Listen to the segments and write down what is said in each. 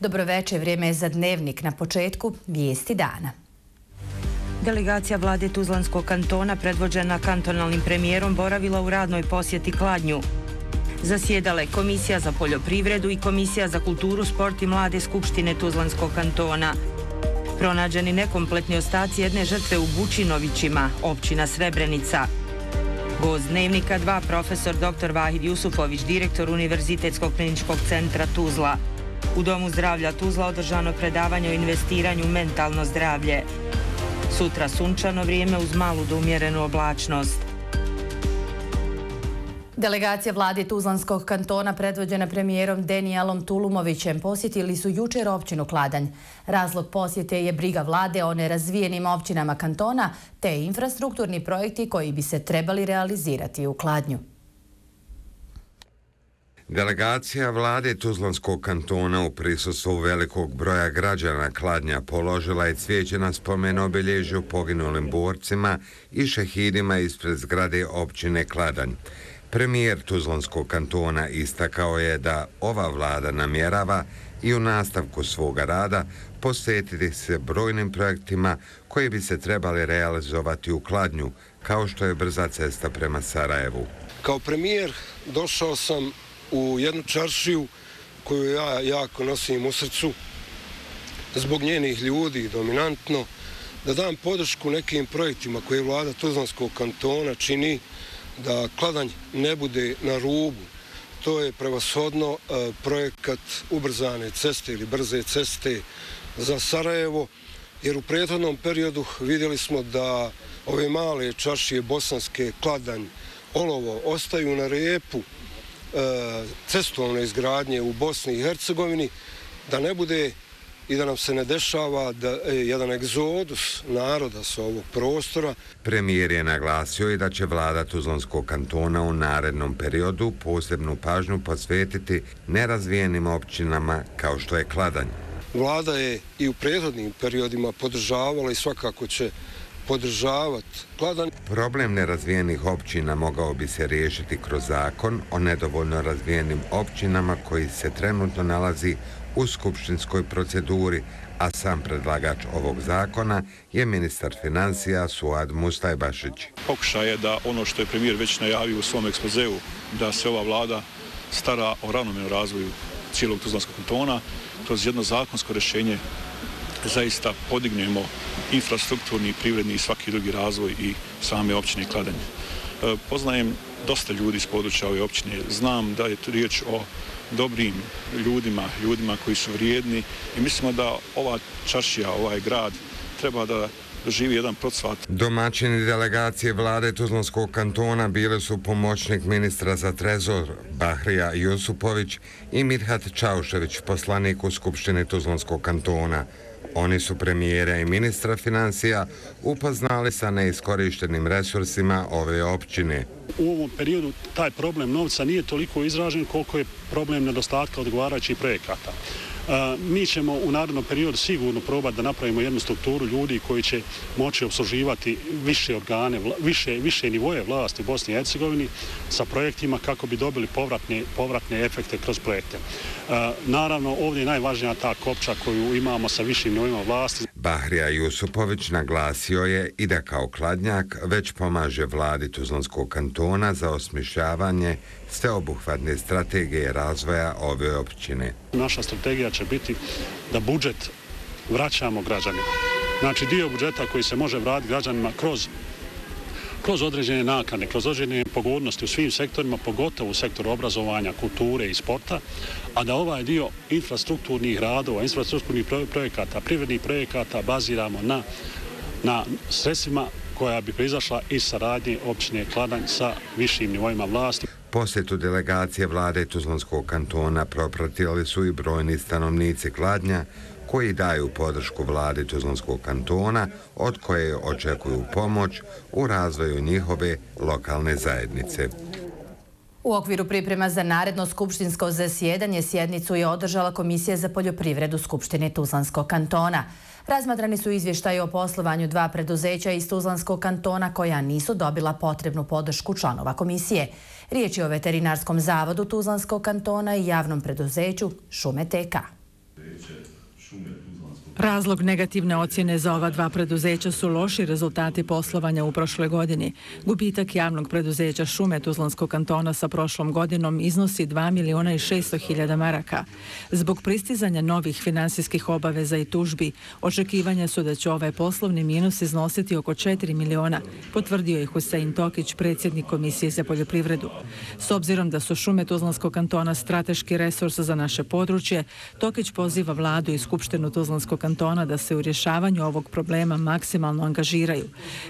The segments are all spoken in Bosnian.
Dobroveče, vrijeme je za dnevnik na početku vijesti dana. Delegacija vlade Tuzlanskog kantona predvođena kantonalnim premijerom boravila u radnoj posjeti Kladnju. Zasjedale Komisija za poljoprivredu i Komisija za kulturu, sport i mlade Skupštine Tuzlanskog kantona. Pronađeni nekompletni ostaci jedne žrtve u Bučinovićima, općina Srebrenica. Goz dnevnika 2, profesor dr. Vahid Jusufović, direktor Univerzitetskog kliničkog centra Tuzla. U Domu zdravlja Tuzla održano predavanje o investiranju u mentalno zdravlje. Sutra sunčano vrijeme uz malu do umjerenu oblačnost. Delegacija vlade Tuzlanskog kantona predvođena premijerom Denijalom Tulumovićem posjetili su jučer općinu Kladanj. Razlog posjete je briga vlade o nerazvijenim općinama kantona te infrastrukturni projekti koji bi se trebali realizirati u Kladnju. Delegacija vlade Tuzlanskog kantona u prisustvu velikog broja građana Kladnja položila je cvijeće na spomen obilježju poginulim borcima i šehidima ispred zgrade općine Kladanj. Premijer Tuzlanskog kantona istakao je da ova vlada namjerava i u nastavku svoga rada posjetiti se brojnim projektima koji bi se trebali realizovati u Kladnju, kao što je brza cesta prema Sarajevu. Kao premijer došao sam u jednu čaršiju koju ja jako nosim u srcu zbog njenih ljudi dominantno da dam podršku nekim projektima koje vlada Tuzlanskog kantona čini da kladanj ne bude na rubu. To je prevashodno e, projekat ubrzane ceste ili brze ceste za Sarajevo, jer u prethodnom periodu vidjeli smo da ove male čašije bosanske kladanj olovo ostaju na repu cestovne izgradnje u Bosni i Hercegovini, da ne bude i da nam se ne dešava da e, jedan egzodus naroda sa ovog prostora. Premijer je naglasio i da će vlada Tuzlonskog kantona u narednom periodu posebnu pažnju posvetiti nerazvijenim općinama kao što je Kladanj. Vlada je i u prethodnim periodima podržavala i svakako će podržavati Kladanj. Problem nerazvijenih općina mogao bi se riješiti kroz zakon o nedovoljno razvijenim općinama koji se trenutno nalazi u skupštinskoj proceduri, a sam predlagač ovog zakona je ministar financija Suad Mustajbašić. Pokušaj je da ono što je premijer već najavio u svom ekspozeu, da se ova vlada stara o ravnomenom razvoju cijelog Tuzlanskog kantona, kroz jedno zakonsko rešenje zaista podignemo infrastrukturni, privredni i svaki drugi razvoj i same općine kladanje. E, poznajem dosta ljudi iz područja ove općine. Znam da je tu riječ o dobrim ljudima, ljudima koji su vrijedni i mislimo da ova čaršija, ovaj grad treba da živi jedan procvat. Domaćini delegacije vlade Tuzlanskog kantona bile su pomoćnik ministra za trezor Bahrija Jusupović i Mirhat Čaušević, poslanik u Skupštini Tuzlanskog kantona. Oni su premijera i ministra financija upoznali sa neiskorištenim resursima ove općine. U ovom periodu taj problem novca nije toliko izražen koliko je problem nedostatka odgovarajućih projekata. Mi ćemo u narodnom periodu sigurno probati da napravimo jednu strukturu ljudi koji će moći obsluživati više organe, više, više nivoje vlasti u Bosni i Hercegovini sa projektima kako bi dobili povratne, povratne efekte kroz projekte. Naravno, ovdje je najvažnija ta kopča koju imamo sa višim nivoima vlasti. Bahrija Jusupović naglasio je i da kao kladnjak već pomaže vladi Tuzlanskog kantona za osmišljavanje sveobuhvatne strategije razvoja ove općine. Naša strategija će biti da budžet vraćamo građanima. Znači dio budžeta koji se može vratiti građanima kroz kroz određene nakane, kroz određene pogodnosti u svim sektorima, pogotovo u sektoru obrazovanja, kulture i sporta, a da ovaj dio infrastrukturnih radova, infrastrukturnih projekata, privrednih projekata baziramo na, na sredstvima koja bi proizašla iz saradnje općine Kladanj sa višim nivojima vlasti. Posjetu delegacije vlade Tuzlanskog kantona propratili su i brojni stanovnici Kladnja koji daju podršku vladi Tuzlanskog kantona od koje očekuju pomoć u razvoju njihove lokalne zajednice. U okviru priprema za naredno skupštinsko zasjedanje sjednicu je održala Komisija za poljoprivredu Skupštine Tuzlanskog kantona. Razmatrani su izvještaji o poslovanju dva preduzeća iz Tuzlanskog kantona koja nisu dobila potrebnu podršku članova komisije. Riječ je o veterinarskom zavodu Tuzlanskog kantona i javnom preduzeću Šume TK. Razlog negativne ocjene za ova dva preduzeća su loši rezultati poslovanja u prošloj godini. Gubitak javnog preduzeća Šume Tuzlanskog kantona sa prošlom godinom iznosi 2 miliona i 600 hiljada maraka. Zbog pristizanja novih finansijskih obaveza i tužbi, očekivanja su da će ovaj poslovni minus iznositi oko 4 miliona, potvrdio je Husein Tokić, predsjednik Komisije za poljoprivredu. S obzirom da su Šume Tuzlanskog kantona strateški resurs za naše područje, Tokić poziva vladu i Skupštenu Tuzlanskog kantona kantona da se u rješavanju ovog problema maksimalno angažiraju.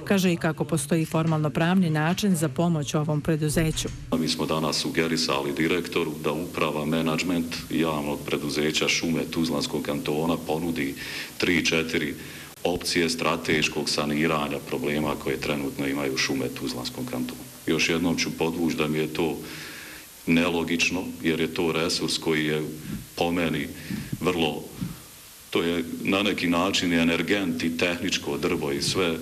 Kaže i kako postoji formalno pravni način za pomoć ovom preduzeću. Mi smo danas sugerisali direktoru da uprava menadžment javnog preduzeća Šume Tuzlanskog kantona ponudi 3-4 opcije strateškog saniranja problema koje trenutno imaju šume Tuzlanskom kantonu. Još jednom ću podvući da mi je to nelogično, jer je to resurs koji je po meni vrlo to je na neki način energent i tehničko drvo i sve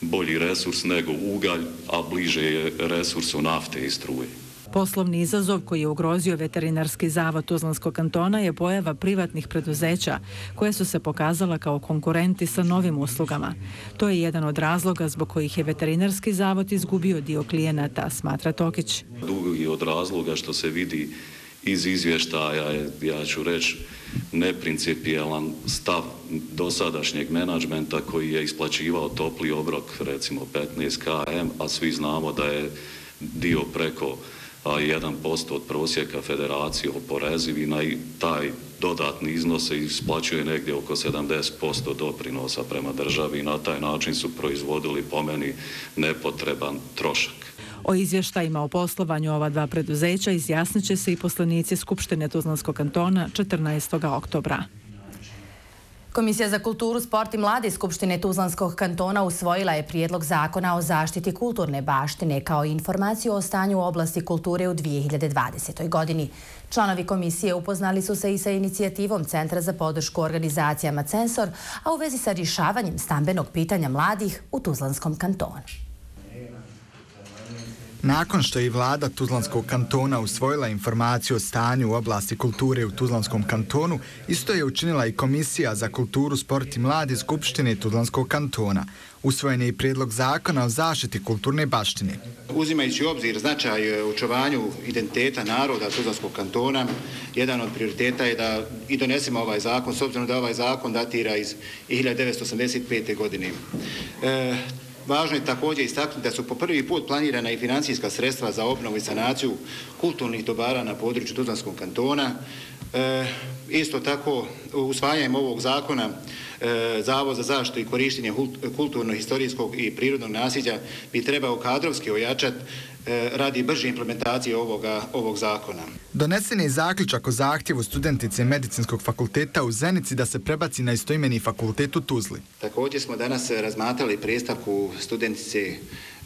bolji resurs nego ugalj, a bliže je resursu nafte i struje. Poslovni izazov koji je ugrozio veterinarski zavod Tuzlanskog kantona je pojava privatnih preduzeća koje su se pokazala kao konkurenti sa novim uslugama. To je jedan od razloga zbog kojih je veterinarski zavod izgubio dio klijenata, smatra Tokić. Drugi od razloga što se vidi iz izvještaja je, ja ću reći, neprincipijelan stav dosadašnjeg menadžmenta koji je isplaćivao topli obrok, recimo 15 km, a svi znamo da je dio preko 1% od prosjeka federacije oporeziv i na taj dodatni iznos se isplaćuje negdje oko 70% doprinosa prema državi i na taj način su proizvodili po meni nepotreban trošak. O izvještajima o poslovanju ova dva preduzeća izjasnit će se i poslanici Skupštine Tuzlanskog kantona 14. oktobra. Komisija za kulturu, sport i mlade Skupštine Tuzlanskog kantona usvojila je prijedlog zakona o zaštiti kulturne baštine kao informaciju o stanju u oblasti kulture u 2020. godini. Članovi komisije upoznali su se i sa inicijativom Centra za podršku organizacijama Censor, a u vezi sa rješavanjem stambenog pitanja mladih u Tuzlanskom kantonu. Nakon što je vlada Tuzlanskog kantona usvojila informaciju o stanju u oblasti kulture u Tuzlanskom kantonu, isto je učinila i Komisija za kulturu, sport i mladi Skupštine Tuzlanskog kantona. Usvojen je i prijedlog zakona o zaštiti kulturne baštine. Uzimajući obzir značaj e, očuvanju identiteta naroda Tuzlanskog kantona, jedan od prioriteta je da i donesemo ovaj zakon, s obzirom da ovaj zakon datira iz 1985. godine. E, Važno je također istaknuti da su po prvi put planirana i financijska sredstva za obnovu i sanaciju kulturnih dobara na području Tuzlanskog kantona. E, isto tako, usvajanjem ovog zakona, e, Zavod za zaštitu i korištenje kulturno-historijskog i prirodnog nasilja bi trebao kadrovski ojačati radi brže implementacije ovoga, ovog zakona. Donesen je zaključak o zahtjevu studentice medicinskog fakulteta u Zenici da se prebaci na istoimeni fakultet u Tuzli. Također smo danas razmatrali predstavku studentice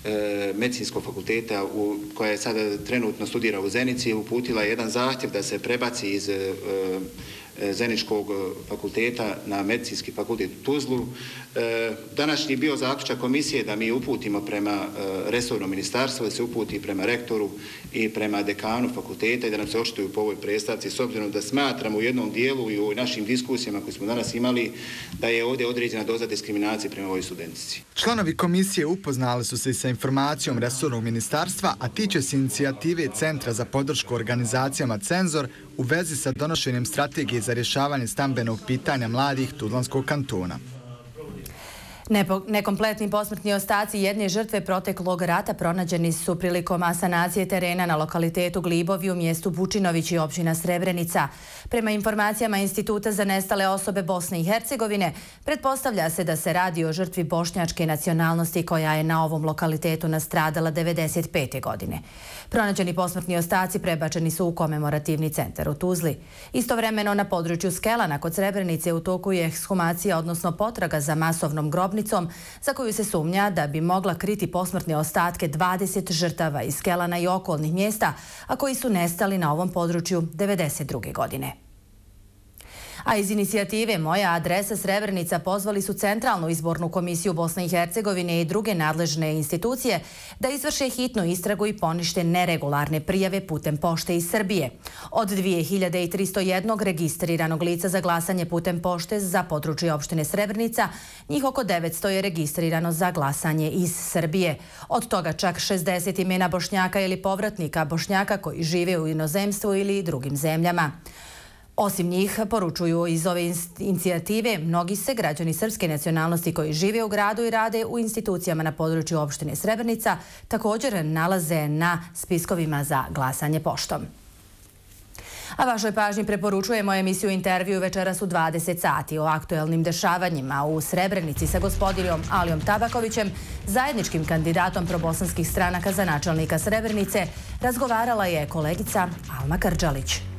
e, medicinskog fakulteta u, koja je sada trenutno studira u Zenici uputila jedan zahtjev da se prebaci iz e, E, Zeničkog e, fakulteta na medicinski fakultet u Tuzlu. E, današnji bio zaključak komisije da mi uputimo prema e, resornom ministarstvu, da se uputi prema rektoru i prema dekanu fakulteta i da nam se očituju po ovoj predstavci, s obzirom da smatramo u jednom dijelu i u našim diskusijama koje smo danas imali, da je ovdje određena doza diskriminacije prema ovoj studentici. Članovi komisije upoznali su se i sa informacijom resornog ministarstva, a tiče se inicijative Centra za podršku organizacijama Cenzor u vezi sa donošenjem strategije za rješavanje stambenog pitanja mladih Tudlanskog kantona. Nekompletni posmrtni ostaci jedne žrtve proteklog rata pronađeni su prilikom asanacije terena na lokalitetu Glibovi u mjestu Bučinović i općina Srebrenica. Prema informacijama Instituta za nestale osobe Bosne i Hercegovine, pretpostavlja se da se radi o žrtvi bošnjačke nacionalnosti koja je na ovom lokalitetu nastradala 1995. godine. Pronađeni posmrtni ostaci prebačeni su u komemorativni centar u Tuzli. Istovremeno na području Skelana kod Srebrenice u toku je ekshumacija, odnosno potraga za masovnom grobnicom, za koju se sumnja da bi mogla kriti posmrtne ostatke 20 žrtava iz Kelana i okolnih mjesta, a koji su nestali na ovom području 1992. godine. A iz inicijative Moja adresa Srebrnica pozvali su Centralnu izbornu komisiju Bosne i Hercegovine i druge nadležne institucije da izvrše hitnu istragu i ponište neregularne prijave putem pošte iz Srbije. Od 2301 registriranog lica za glasanje putem pošte za područje opštine Srebrnica, njih oko 900 je registrirano za glasanje iz Srbije. Od toga čak 60 imena bošnjaka ili povratnika bošnjaka koji žive u inozemstvu ili drugim zemljama. Osim njih, poručuju iz ove inicijative, mnogi se građani srpske nacionalnosti koji žive u gradu i rade u institucijama na području opštine Srebrnica također nalaze na spiskovima za glasanje poštom. A vašoj pažnji preporučujemo emisiju intervju večeras u 20 sati o aktuelnim dešavanjima u Srebrenici sa gospodinom Alijom Tabakovićem, zajedničkim kandidatom probosanskih stranaka za načelnika Srebrenice, razgovarala je kolegica Alma Krđalić.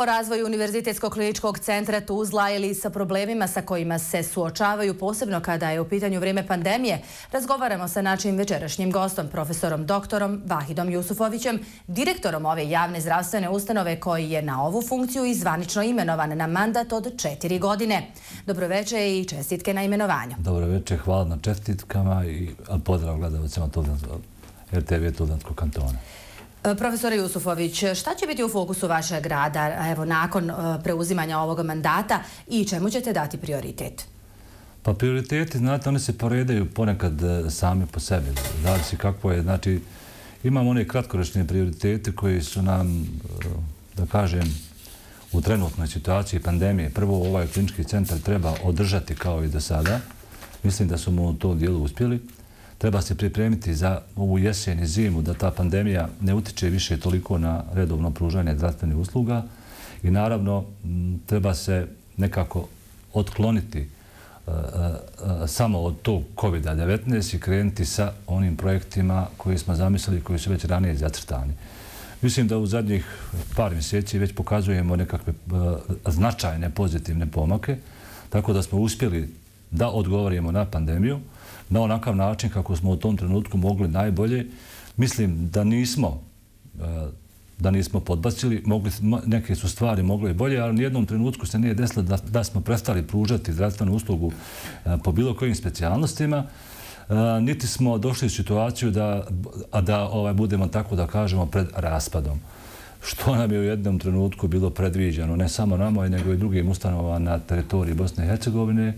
O razvoju Univerzitetskog kliničkog centra Tuzla ili sa problemima sa kojima se suočavaju posebno kada je u pitanju vrijeme pandemije, razgovaramo sa našim večerašnjim gostom, profesorom doktorom Vahidom Jusufovićem, direktorom ove javne zdravstvene ustanove koji je na ovu funkciju izvanično imenovan na mandat od četiri godine. Dobroveče i čestitke na imenovanju. Dobroveče, hvala na čestitkama i pozdrav gledalcima RTV Tuzlanskog kantona. E, Profesor Jusufović, šta će biti u fokusu vašeg rada evo, nakon e, preuzimanja ovog mandata i čemu ćete dati prioritet? Pa prioriteti, znate, oni se poredaju ponekad e, sami po sebi. Zavisi kako je, znači, imamo one kratkoročne prioritete koji su nam, da kažem, u trenutnoj situaciji pandemije. Prvo, ovaj klinički centar treba održati kao i do sada. Mislim da su mu u tom dijelu uspjeli treba se pripremiti za ovu jesen i zimu, da ta pandemija ne utiče više toliko na redovno pružanje zdravstvenih usluga i naravno treba se nekako otkloniti e, e, samo od tog COVID-19 i krenuti sa onim projektima koji smo zamislili koji su već ranije zacrtani. Mislim da u zadnjih par mjeseci već pokazujemo nekakve e, značajne pozitivne pomake, tako da smo uspjeli da odgovorimo na pandemiju na onakav način kako smo u tom trenutku mogli najbolje. Mislim da nismo e, da nismo podbacili, mogli, neke su stvari mogli bolje, ali u jednom trenutku se nije desilo da, da smo prestali pružati zdravstvenu uslugu e, po bilo kojim specijalnostima, e, niti smo došli u situaciju da, da ovaj, budemo tako da kažemo pred raspadom. Što nam je u jednom trenutku bilo predviđeno, ne samo nama, nego i drugim ustanovama na teritoriji Bosne i Hercegovine,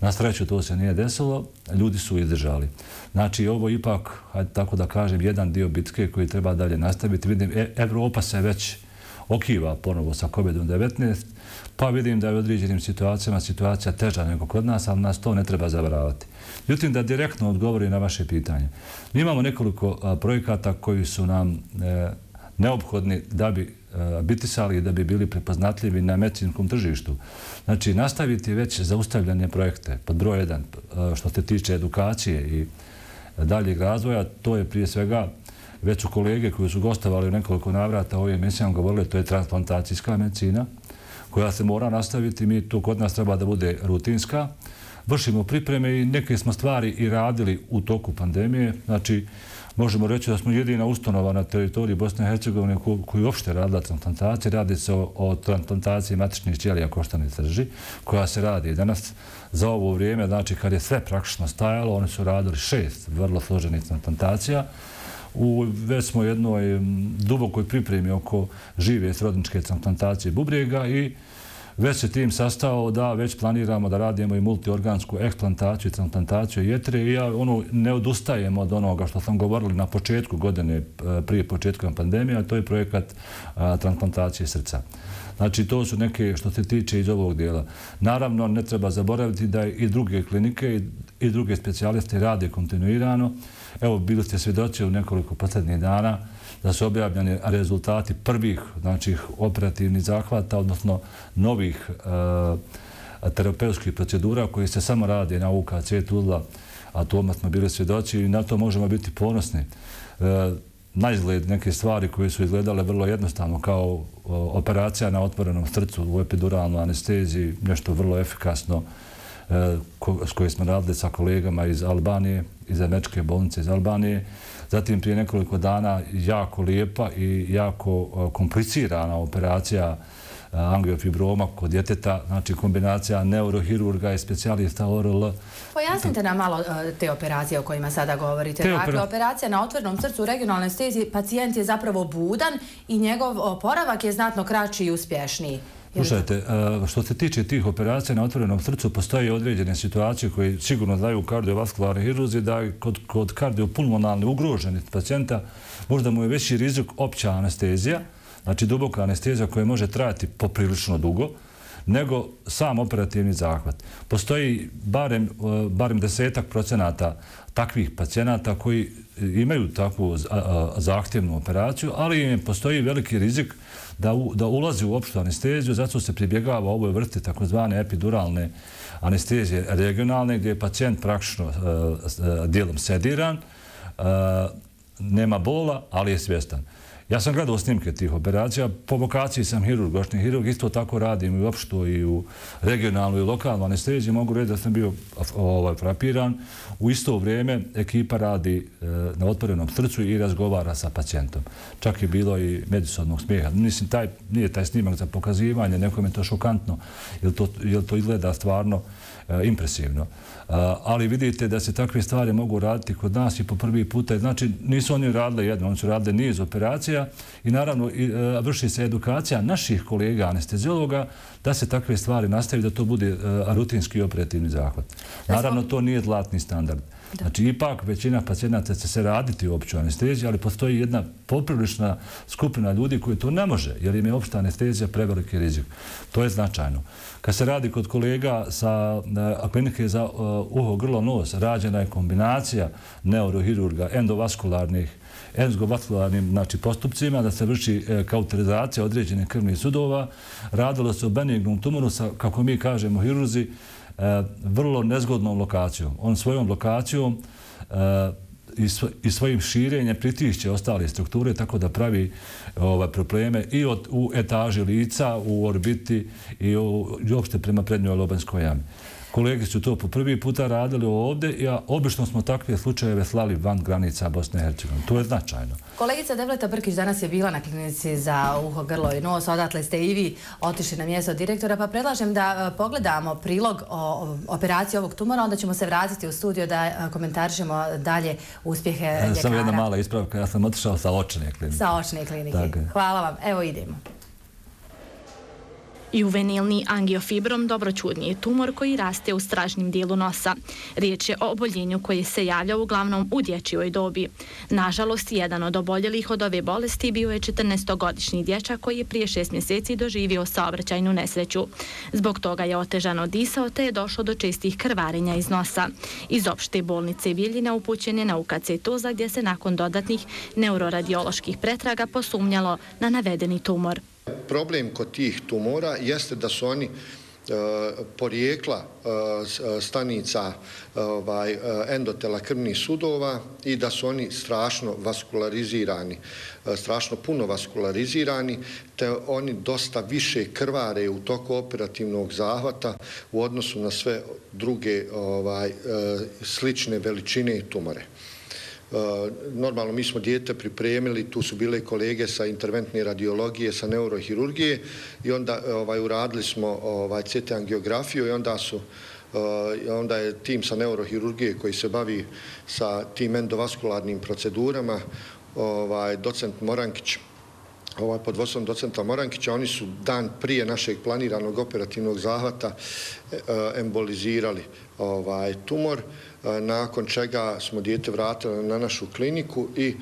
Na sreću to se nije desilo, ljudi su izdržali. Znači, ovo ipak, hajde tako da kažem, jedan dio bitke koji treba dalje nastaviti. Vidim, e, Evropa se već okiva ponovo sa COVID-19, pa vidim da je u određenim situacijama situacija teža nego kod nas, ali nas to ne treba zavaravati. Ljutim, da direktno odgovori na vaše pitanje. Mi imamo nekoliko projekata koji su nam e, neophodni da bi e, bitisali i da bi bili prepoznatljivi na medicinskom tržištu. Znači, nastaviti već zaustavljanje projekte pod broj jedan, e, što se tiče edukacije i daljeg razvoja, to je prije svega već su kolege koji su gostavali u nekoliko navrata ovim emisijama govorili, to je transplantacijska medicina koja se mora nastaviti. Mi to kod nas treba da bude rutinska. Vršimo pripreme i neke smo stvari i radili u toku pandemije. Znači, možemo reći da smo jedina ustanova na teritoriji Bosne i Hercegovine koji uopšte radila transplantacije. Radi se o, o transplantaciji matičnih ćelija koštane srži, koja se radi danas za ovo vrijeme. Znači, kad je sve praktično stajalo, oni su radili šest vrlo složenih transplantacija. U, već smo jednoj dubokoj pripremi oko žive srodničke transplantacije bubrega i već se tim sastao da već planiramo da radimo i multiorgansku eksplantaciju i transplantaciju jetre i ja ono, ne odustajemo od onoga što sam govorili na početku godine eh, prije početka pandemije, a to je projekat eh, transplantacije srca. Znači, to su neke što se tiče iz ovog dijela. Naravno, ne treba zaboraviti da i druge klinike i druge specijaliste rade kontinuirano. Evo, bili ste svjedoci u nekoliko posljednjih dana da su objavljeni rezultati prvih znači, operativnih zahvata, odnosno novih e, terapeutskih procedura koji se samo radi na UKC Tudla, a to smo bili svjedoci i na to možemo biti ponosni. Eh, e, na izgled neke stvari koje su izgledale vrlo jednostavno kao eh, operacija na otvorenom srcu u epiduralnoj anesteziji, nešto vrlo efikasno s koje smo radili sa kolegama iz Albanije, iz Američke bolnice iz Albanije. Zatim prije nekoliko dana jako lijepa i jako komplicirana operacija angiofibroma kod djeteta, znači kombinacija neurohirurga i specijalista ORL. Pojasnite nam malo te operacije o kojima sada govorite. Dakle, operacija na otvornom srcu u regionalnoj stezi, pacijent je zapravo budan i njegov oporavak je znatno kraći i uspješniji. Slušajte, što se tiče tih operacija na otvorenom srcu, postoje određene situacije koje sigurno daju kardiovaskularne hiruzi, da kod, kod kardiopulmonalne ugrožene pacijenta možda mu je veći rizik opća anestezija, znači duboka anestezija koja može trajati poprilično dugo, nego sam operativni zahvat. Postoji barem, barem desetak procenata takvih pacijenata koji imaju takvu zahtjevnu operaciju, ali im postoji veliki rizik da, da ulazi u opštu anesteziju, zato se pribjegava ovoj vrsti takozvane epiduralne anestezije regionalne, gdje je pacijent praktično uh, dijelom sediran, uh, nema bola, ali je svjestan. Ja sam gledao snimke tih operacija. Po vokaciji sam hirurg, gošni hirurg. Isto tako radim i uopšto i u regionalnu i lokalnu anesteziju. Mogu reći da sam bio ovaj, frapiran. U isto vrijeme ekipa radi e, na otvorenom srcu i razgovara sa pacijentom. Čak je bilo i medisodnog smijeha. Mislim, taj, nije taj snimak za pokazivanje, nekom je to šokantno, jer to, jer to izgleda stvarno impresivno ali vidite da se takve stvari mogu raditi kod nas i po prvi puta. Znači, nisu oni radili jedno, oni su radili niz operacija i naravno e, vrši se edukacija naših kolega anestezijologa da se takve stvari nastavi, da to bude e, rutinski operativni zahvat. Naravno, to nije zlatni standard. Znači, ipak većina pacijenata će se raditi u općoj anesteziji, ali postoji jedna poprilična skupina ljudi koji to ne može, jer im je opšta anestezija preveliki rizik. To je značajno. Kad se radi kod kolega sa e, klinike za e, uho, grlo, nos, rađena je kombinacija neurohirurga, endovaskularnih, enzgovaskularnim znači, postupcima, da se vrši e, kauterizacija određenih krvnih sudova. Radilo se o benignom tumoru sa, kako mi kažemo, hirurzi, Eh, vrlo nezgodnom lokacijom. On svojom lokacijom eh, i svojim širenjem pritišće ostale strukture tako da pravi ovaj, probleme i od, u etaži lica, u orbiti i uopšte prema prednjoj lobanskoj jami kolege su to po prvi puta radili ovdje i obično smo takve slučajeve slali van granica Bosne i Hercegovine. To je značajno. Kolegica Devleta Brkić danas je bila na klinici za uho, grlo i nos. Odatle ste i vi otišli na mjesto direktora, pa predlažem da e, pogledamo prilog o operaciji ovog tumora, onda ćemo se vratiti u studio da e, komentarišemo dalje uspjehe ljekara. Samo jedna mala ispravka, ja sam otišao sa očne klinike. Sa očne klinike. Hvala vam. Evo idemo. Juvenilni angiofibrom dobroćudni je tumor koji raste u stražnim dijelu nosa. Riječ je o oboljenju koje se javlja uglavnom u dječjoj dobi. Nažalost, jedan od oboljelih od ove bolesti bio je 14-godišnji dječak koji je prije šest mjeseci doživio saobraćajnu nesreću. Zbog toga je otežano disao te je došlo do čestih krvarenja iz nosa. Iz opšte bolnice Biljina upućen je na UKC Tuzla gdje se nakon dodatnih neuroradioloških pretraga posumnjalo na navedeni tumor. Problem kod tih tumora jeste da su oni e, porijekla e, e, stanica ovaj, endotela krvnih sudova i da su oni strašno vaskularizirani, strašno puno vaskularizirani, te oni dosta više krvare u toku operativnog zahvata u odnosu na sve druge ovaj, slične veličine tumore. Eh, normalno mi smo dijete pripremili, tu su bile kolege sa interventne radiologije, sa neurohirurgije i onda eh, ovaj, uradili smo ovaj, CT angiografiju i onda su eh, onda je tim sa neurohirurgije koji se bavi sa tim endovaskularnim procedurama, ovaj, docent Morankić, ovaj, pod vodstvom docenta Morankića, oni su dan prije našeg planiranog operativnog zahvata embolizirali ovaj, tumor nakon čega smo dijete vratili na našu kliniku i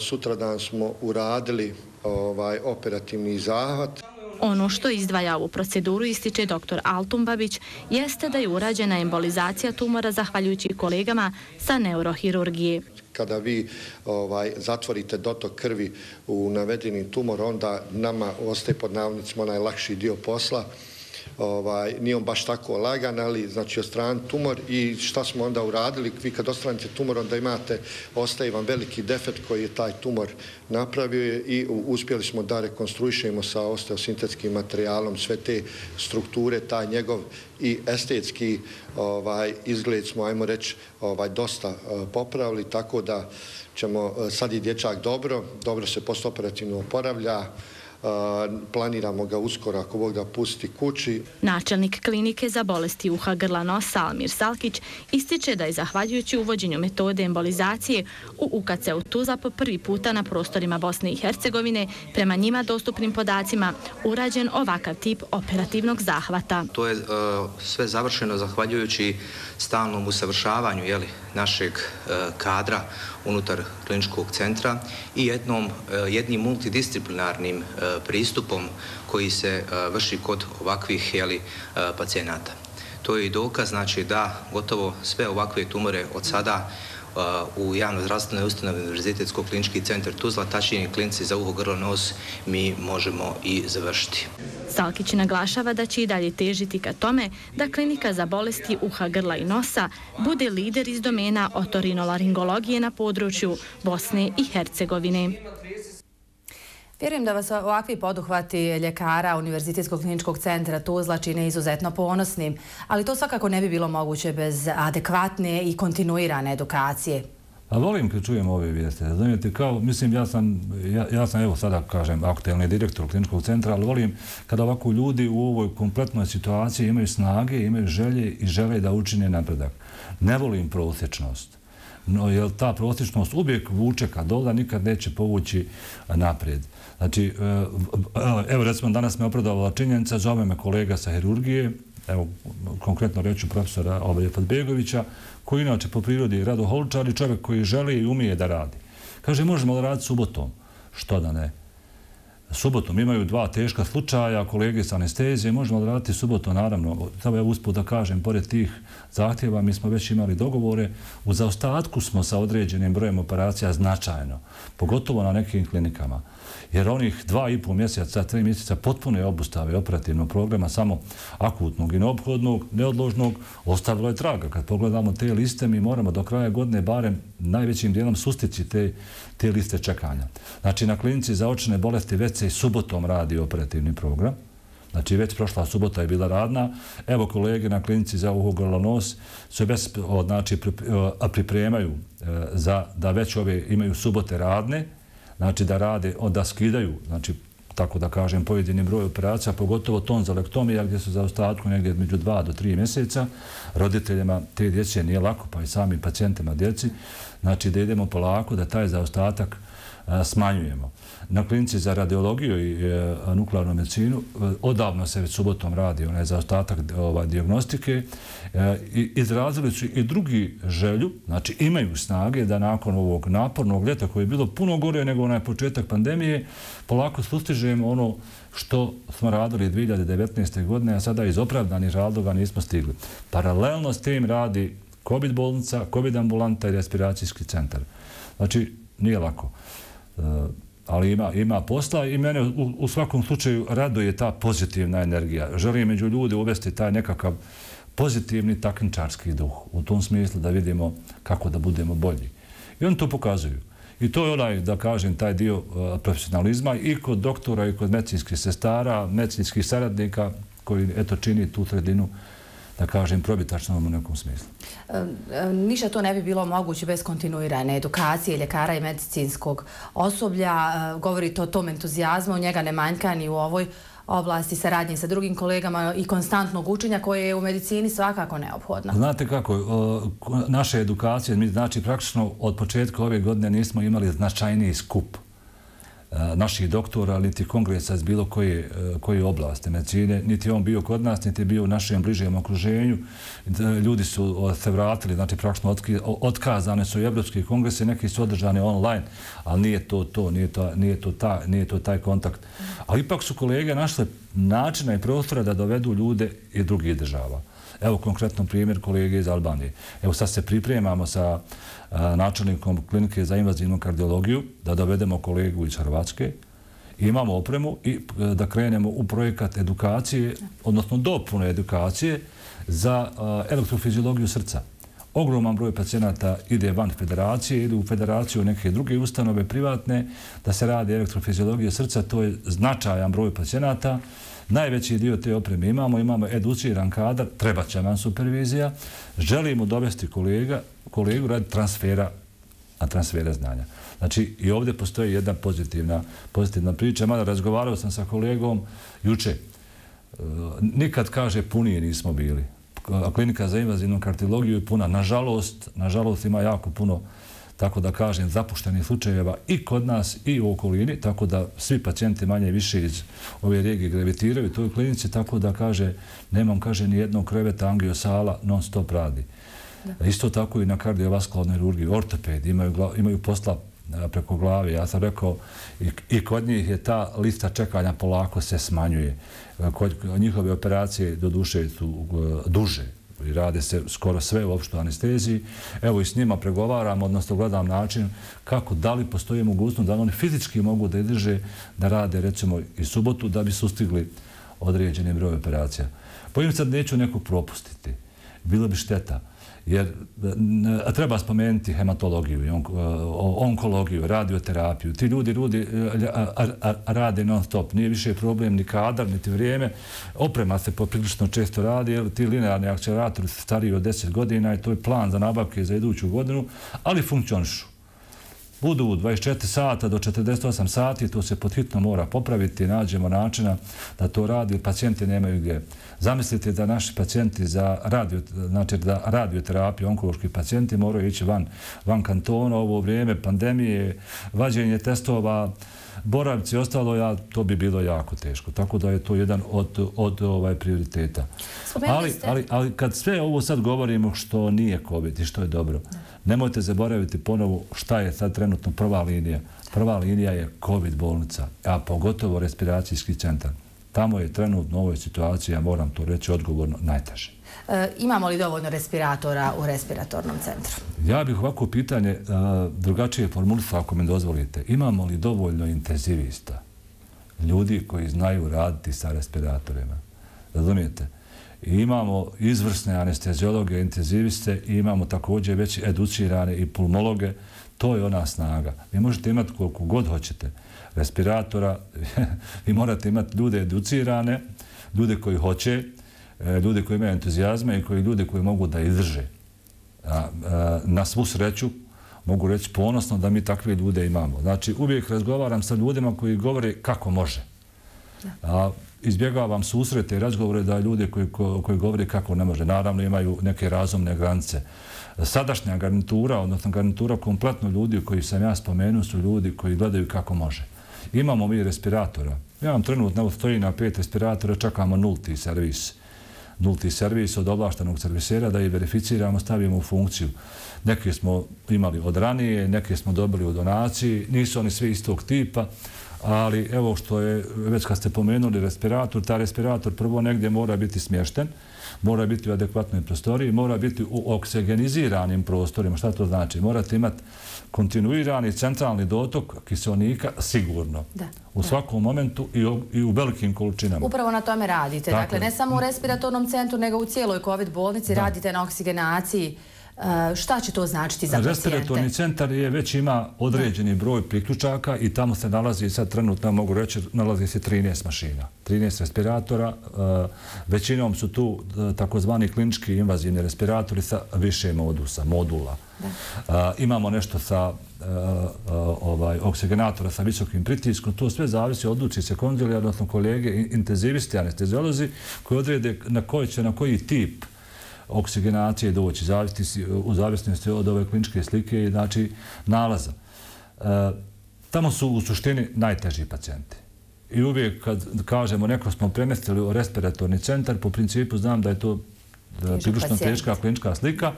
sutradan smo uradili ovaj operativni zahvat. Ono što izdvaja ovu proceduru ističe dr. Altun Babić jeste da je urađena embolizacija tumora zahvaljujući kolegama sa neurohirurgije. Kada vi ovaj, zatvorite dotok krvi u navedeni tumor, onda nama ostaje pod navnicima onaj lakši dio posla ovaj, nije on baš tako lagan, ali znači ostran tumor i šta smo onda uradili, vi kad ostranite tumor onda imate, ostaje vam veliki defekt koji je taj tumor napravio i uspjeli smo da rekonstruišemo sa osteosintetskim materijalom sve te strukture, taj njegov i estetski ovaj, izgled smo, ajmo reći, ovaj, dosta eh, popravili, tako da ćemo, eh, sad i dječak dobro, dobro se postoperativno oporavlja, planiramo ga uskoro ako Bog da pusti kući. Načelnik klinike za bolesti uha grla nosa Almir Salkić ističe da je zahvaljujući uvođenju metode embolizacije u UKC u Tuzla po prvi puta na prostorima Bosne i Hercegovine prema njima dostupnim podacima urađen ovakav tip operativnog zahvata. To je uh, sve završeno zahvaljujući stalnom usavršavanju jeli, našeg uh, kadra unutar kliničkog centra i jednom, e, jednim multidisciplinarnim e, pristupom koji se e, vrši kod ovakvih jeli, pacijenata. To je i dokaz znači, da gotovo sve ovakve tumore od sada u javno zdravstvenoj ustanovi Univerzitetsko klinički centar Tuzla, tačnije klinici za uho, grlo, nos, mi možemo i završiti. Salkić naglašava da će i dalje težiti ka tome da klinika za bolesti uha, grla i nosa bude lider iz domena otorinolaringologije na području Bosne i Hercegovine. Vjerujem da vas ovakvi poduhvati ljekara Univerzitetskog kliničkog centra Tuzla čine izuzetno ponosnim, ali to svakako ne bi bilo moguće bez adekvatne i kontinuirane edukacije. A volim kad čujem ove vijeste. Znamijete, kao, mislim, ja sam, ja, ja sam, evo sada kažem, aktuelni direktor kliničkog centra, ali volim kada ovako ljudi u ovoj kompletnoj situaciji imaju snage, imaju želje i žele da učine napredak. Ne volim prosječnost no, jer ta prosječnost uvijek vuče ka dola, nikad neće povući naprijed. Znači, e, evo recimo danas me opravdavala činjenica, zove me kolega sa hirurgije, evo konkretno reću profesora Obalje Fadbegovića, koji inače po prirodi je radoholičar i čovjek koji želi i umije da radi. Kaže, možemo da raditi subotom. Što da ne? subotom imaju dva teška slučaja, kolege sa anestezije, možemo odraditi subotom, naravno, samo ja uspud da kažem, pored tih zahtjeva, mi smo već imali dogovore, u zaostatku smo sa određenim brojem operacija značajno, pogotovo na nekim klinikama jer onih dva i pol mjeseca, tri mjeseca potpune obustave operativnog programa, samo akutnog i neophodnog, neodložnog, ostavilo je traga. Kad pogledamo te liste, mi moramo do kraja godine barem najvećim dijelom sustići te, te liste čekanja. Znači, na klinici za očne bolesti već se i subotom radi operativni program. Znači, već prošla subota je bila radna. Evo, kolege na klinici za uhogrlonos se bez, znači, pripremaju e, za da već ove imaju subote radne, znači da rade, da skidaju, znači tako da kažem, pojedini broj operacija, pogotovo tonzalektomija gdje su za ostatku negdje među dva do tri mjeseca, roditeljima te djece nije lako, pa i samim pacijentima djeci, znači da idemo polako da taj zaostatak smanjujemo na klinici za radiologiju i e, nuklearnu medicinu e, odavno se već subotom radi onaj zaostatak ovaj, diagnostike e, i izrazili su i drugi želju, znači imaju snage da nakon ovog napornog ljeta koje je bilo puno gore nego onaj početak pandemije, polako sustižemo ono što smo radili 2019. godine, a sada iz opravdanih razloga nismo stigli. Paralelno s tim radi COVID bolnica, COVID ambulanta i respiracijski centar. Znači, nije lako Eh, ali ima, ima posla i mene u, u svakom slučaju raduje ta pozitivna energija. Želim među ljude uvesti taj nekakav pozitivni takničarski duh u tom smislu da vidimo kako da budemo bolji. I oni to pokazuju. I to je onaj, da kažem, taj dio uh, profesionalizma i kod doktora i kod medicinskih sestara, medicinskih saradnika koji eto čini tu sredinu da kažem, probitačnom u nekom smislu. Ništa to ne bi bilo moguće bez kontinuirane edukacije ljekara i medicinskog osoblja. Govorite o tom entuzijazmu, njega ne manjka ni u ovoj oblasti saradnje sa drugim kolegama i konstantnog učenja koje je u medicini svakako neophodno. Znate kako, naše edukacije, mi znači praktično od početka ove godine nismo imali značajniji skup naših doktora, niti kongresa iz bilo koje, e, koje oblasti znači, medicine, niti on bio kod nas, niti bio u našem bližem okruženju. Ljudi su se vratili, znači praktično otkazane su i evropski kongresi, neki su održani online, ali nije to to, nije to, nije to, ta, nije to taj kontakt. Ali ipak su kolege našle načina i prostora da dovedu ljude i drugih država. Evo konkretno primjer kolege iz Albanije. Evo sad se pripremamo sa načelnikom klinike za invazivnu kardiologiju da dovedemo kolegu iz Hrvatske imamo opremu i e, da krenemo u projekat edukacije, odnosno dopune edukacije za elektrofiziologiju srca. Ogroman broj pacijenata ide van federacije, ide u federaciju neke druge ustanove privatne da se radi elektrofiziologija srca. To je značajan broj pacijenata. Najveći dio te opreme imamo, imamo educiran kadar, treba će nam supervizija. Želimo dovesti kolega, kolegu radi transfera, a transfera znanja. Znači, i ovdje postoji jedna pozitivna, pozitivna priča. Mada razgovarao sam sa kolegom juče. E, nikad, kaže, punije nismo bili. Klinika za invazivnu kartilogiju je puna. Nažalost, nažalost ima jako puno tako da kažem, zapuštenih slučajeva i kod nas i u okolini, tako da svi pacijenti manje više iz ove regije gravitiraju u toj klinici, tako da kaže, nemam, kaže, ni jednog kreveta angiosala, non stop radi. Isto tako i na kardiovaskularnoj urgiji, ortopedi imaju, imaju posla preko glave. Ja sam rekao, i, kod njih je ta lista čekanja polako se smanjuje. Kod njihove operacije do duše su duže i rade se skoro sve u opštoj anesteziji. Evo i s njima pregovaram, odnosno gledam način kako, da li postoji mogućnost da oni fizički mogu da idrže da rade recimo i subotu da bi sustigli određeni broj operacija. Bojim se da neću nekog propustiti. Bilo bi šteta jer treba spomenuti hematologiju, onkologiju, radioterapiju. Ti ljudi, ljudi e, rade non stop. Nije više problem ni kadar, niti vrijeme. Oprema se poprilično često radi, jer ti linearni akceleratori su stariji od 10 godina i to je plan za nabavke za iduću godinu, ali funkcionišu budu 24 sata do 48 sati, to se pothitno mora popraviti, nađemo načina da to radi, pacijenti nemaju gdje. Zamislite da naši pacijenti za radio, znači da radioterapiju, onkološki pacijenti moraju ići van, van kantona ovo vrijeme pandemije, vađenje testova, boravci i ostalo, ja, to bi bilo jako teško. Tako da je to jedan od, od ovaj prioriteta. Ali, ali, ali kad sve ovo sad govorimo što nije COVID i što je dobro, nemojte zaboraviti ponovo šta je sad trenutno prva linija. Prva linija je COVID bolnica, a pogotovo respiracijski centar. Tamo je trenutno u ovoj situaciji, ja moram to reći odgovorno, najteže. Eh, imamo li dovoljno respiratora u respiratornom centru? Ja bih ovako pitanje eh, drugačije formulisao, ako me dozvolite. Imamo li dovoljno intenzivista? Ljudi koji znaju raditi sa respiratorima. Razumijete? Imamo izvrsne anestezijologe, intenziviste i imamo također već educirane i pulmologe. To je ona snaga. Vi možete imati koliko god hoćete respiratora. Vi morate imati ljude educirane, ljude koji hoće, E, ljude koji imaju entuzijazme i koji ljude koji mogu da izdrže. E, na svu sreću mogu reći ponosno da mi takve ljude imamo. Znači, uvijek razgovaram sa ljudima koji govore kako može. A izbjegavam susrete i razgovore da ljude koji, koji govore kako ne može. Naravno, imaju neke razumne granice. Sadašnja garnitura, odnosno garnitura kompletno ljudi koji sam ja spomenuo, su ljudi koji gledaju kako može. Imamo mi respiratora. Ja vam trenutno stoji na pet respiratora, čekamo nulti servis nulti servis od ovlaštenog servisera da je verificiramo, stavimo u funkciju. Neke smo imali od ranije, neke smo dobili u donaciji, nisu oni svi istog tipa, ali evo što je, već kad ste pomenuli respirator, ta respirator prvo negdje mora biti smješten, mora biti u adekvatnoj prostoriji, mora biti u oksegeniziranim prostorima. Šta to znači? Morate imati kontinuirani centralni dotok kiselnika sigurno. Da, u svakom momentu i u, i u velikim količinama. Upravo na tome radite. dakle, ne samo u respiratornom centru, nego u cijeloj COVID bolnici radite na oksigenaciji. E, šta će to značiti za pacijente? Respiratorni centar je već ima određeni broj priključaka i tamo se nalazi, sad trenutno mogu reći, nalazi se 13 mašina. 13 respiratora. E, većinom su tu e, takozvani klinički invazivni respiratori sa više modusa, modula. Imamo nešto sa ovaj, oksigenatora sa visokim pritiskom. To sve zavisi od odluči se konzili, odnosno kolege, intenzivisti, anesteziolozi, koji odrede na koji će, na koji tip oksigenacije doći, u zavisnosti od ove kliničke slike i znači nalaza. E, tamo su u suštini najteži pacijenti. I uvijek kad kažemo neko smo premestili u respiratorni centar, po principu znam da je to prilično teška klinička slika.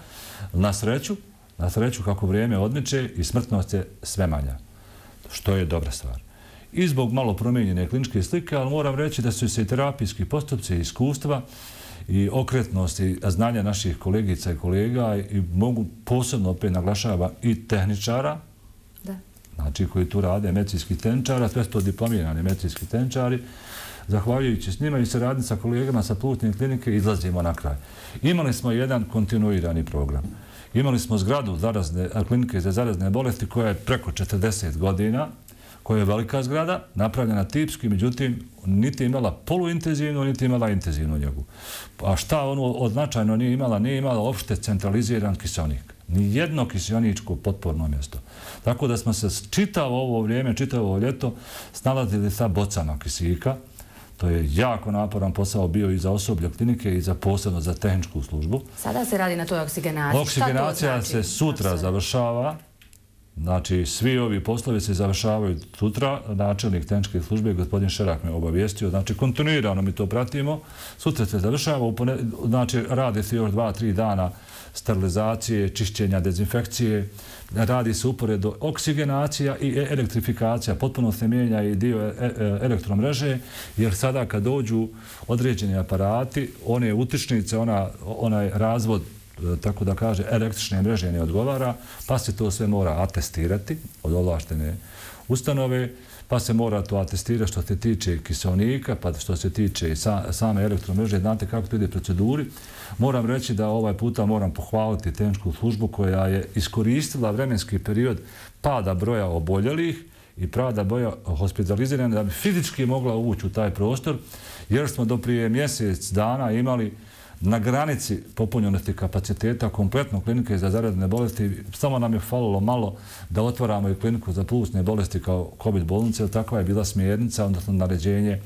Na sreću, na sreću kako vrijeme odmiče i smrtnost je sve manja, što je dobra stvar. I zbog malo promijenjene kliničke slike, ali moram reći da su se i terapijski postupci i iskustva i okretnost i znanja naših kolegica i kolega i mogu posebno opet naglašava i tehničara, znači koji tu rade medicinski tenčara, sve to diplomirani medicinski tenčari, zahvaljujući s njima i se radni sa kolegama sa plutne klinike, izlazimo na kraj. Imali smo jedan kontinuirani program. Imali smo zgradu zarazne, klinike za zarazne bolesti koja je preko 40 godina, koja je velika zgrada, napravljena tipski, međutim, niti imala poluintenzivnu, niti imala intenzivnu njegu. A šta ono odznačajno nije imala? Nije imala opšte centraliziran kiselnik. Ni jedno kiselničko potporno mjesto. Tako da smo se čitavo ovo vrijeme, čitavo ovo ljeto, snalazili sa bocama kisika. To je jako naporan posao bio i za osoblje klinike i za posebno za tehničku službu. Sada se radi na toj oksigenaciji. Oksigenacija se sutra završava. Znači, svi ovi poslovi se završavaju sutra. Načelnik tehničke službe, gospodin Šerak me obavijestio. Znači, kontinuirano mi to pratimo. Sutra se završava. Znači, radi se još dva, tri dana sterilizacije, čišćenja, dezinfekcije. Radi se uporedo oksigenacija i elektrifikacija. Potpuno se mijenja i dio e, e, elektromreže, jer sada kad dođu određeni aparati, one utičnice, ona, onaj razvod E, tako da kaže, električne mreže ne odgovara, pa se to sve mora atestirati od ovlaštene ustanove, pa se mora to atestirati što se tiče kiselnika, pa što se tiče same elektromreže, znate kako to ide proceduri. Moram reći da ovaj puta moram pohvaliti tehničku službu koja je iskoristila vremenski period pada broja oboljelih i prada boja hospitalizirane da bi fizički mogla uvući u taj prostor, jer smo do prije mjesec dana imali na granici popunjenosti kapaciteta kompletno klinike za zaradne bolesti. Samo nam je falilo malo da otvaramo i kliniku za plusne bolesti kao COVID bolnice, jer takva je bila smjernica, odnosno naređenje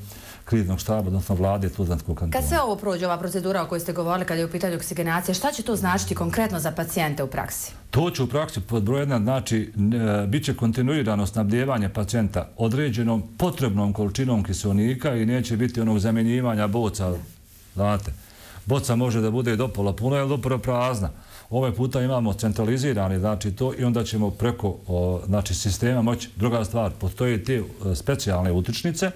kriznog štaba, odnosno vlade Tuzlanskog kantona. Kad sve ovo prođe, ova procedura o kojoj ste govorili kada je u pitanju oksigenacije, šta će to značiti konkretno za pacijente u praksi? To će u praksi pod broj jedna znači bit će kontinuirano snabdjevanje pacijenta određenom potrebnom količinom kiselnika i neće biti onog zamjenjivanja boca, znate boca može da bude do pola puna ili do pola prazna. Ove puta imamo centralizirani znači to i onda ćemo preko znači, sistema moći. Druga stvar, postoje te e, specijalne utičnice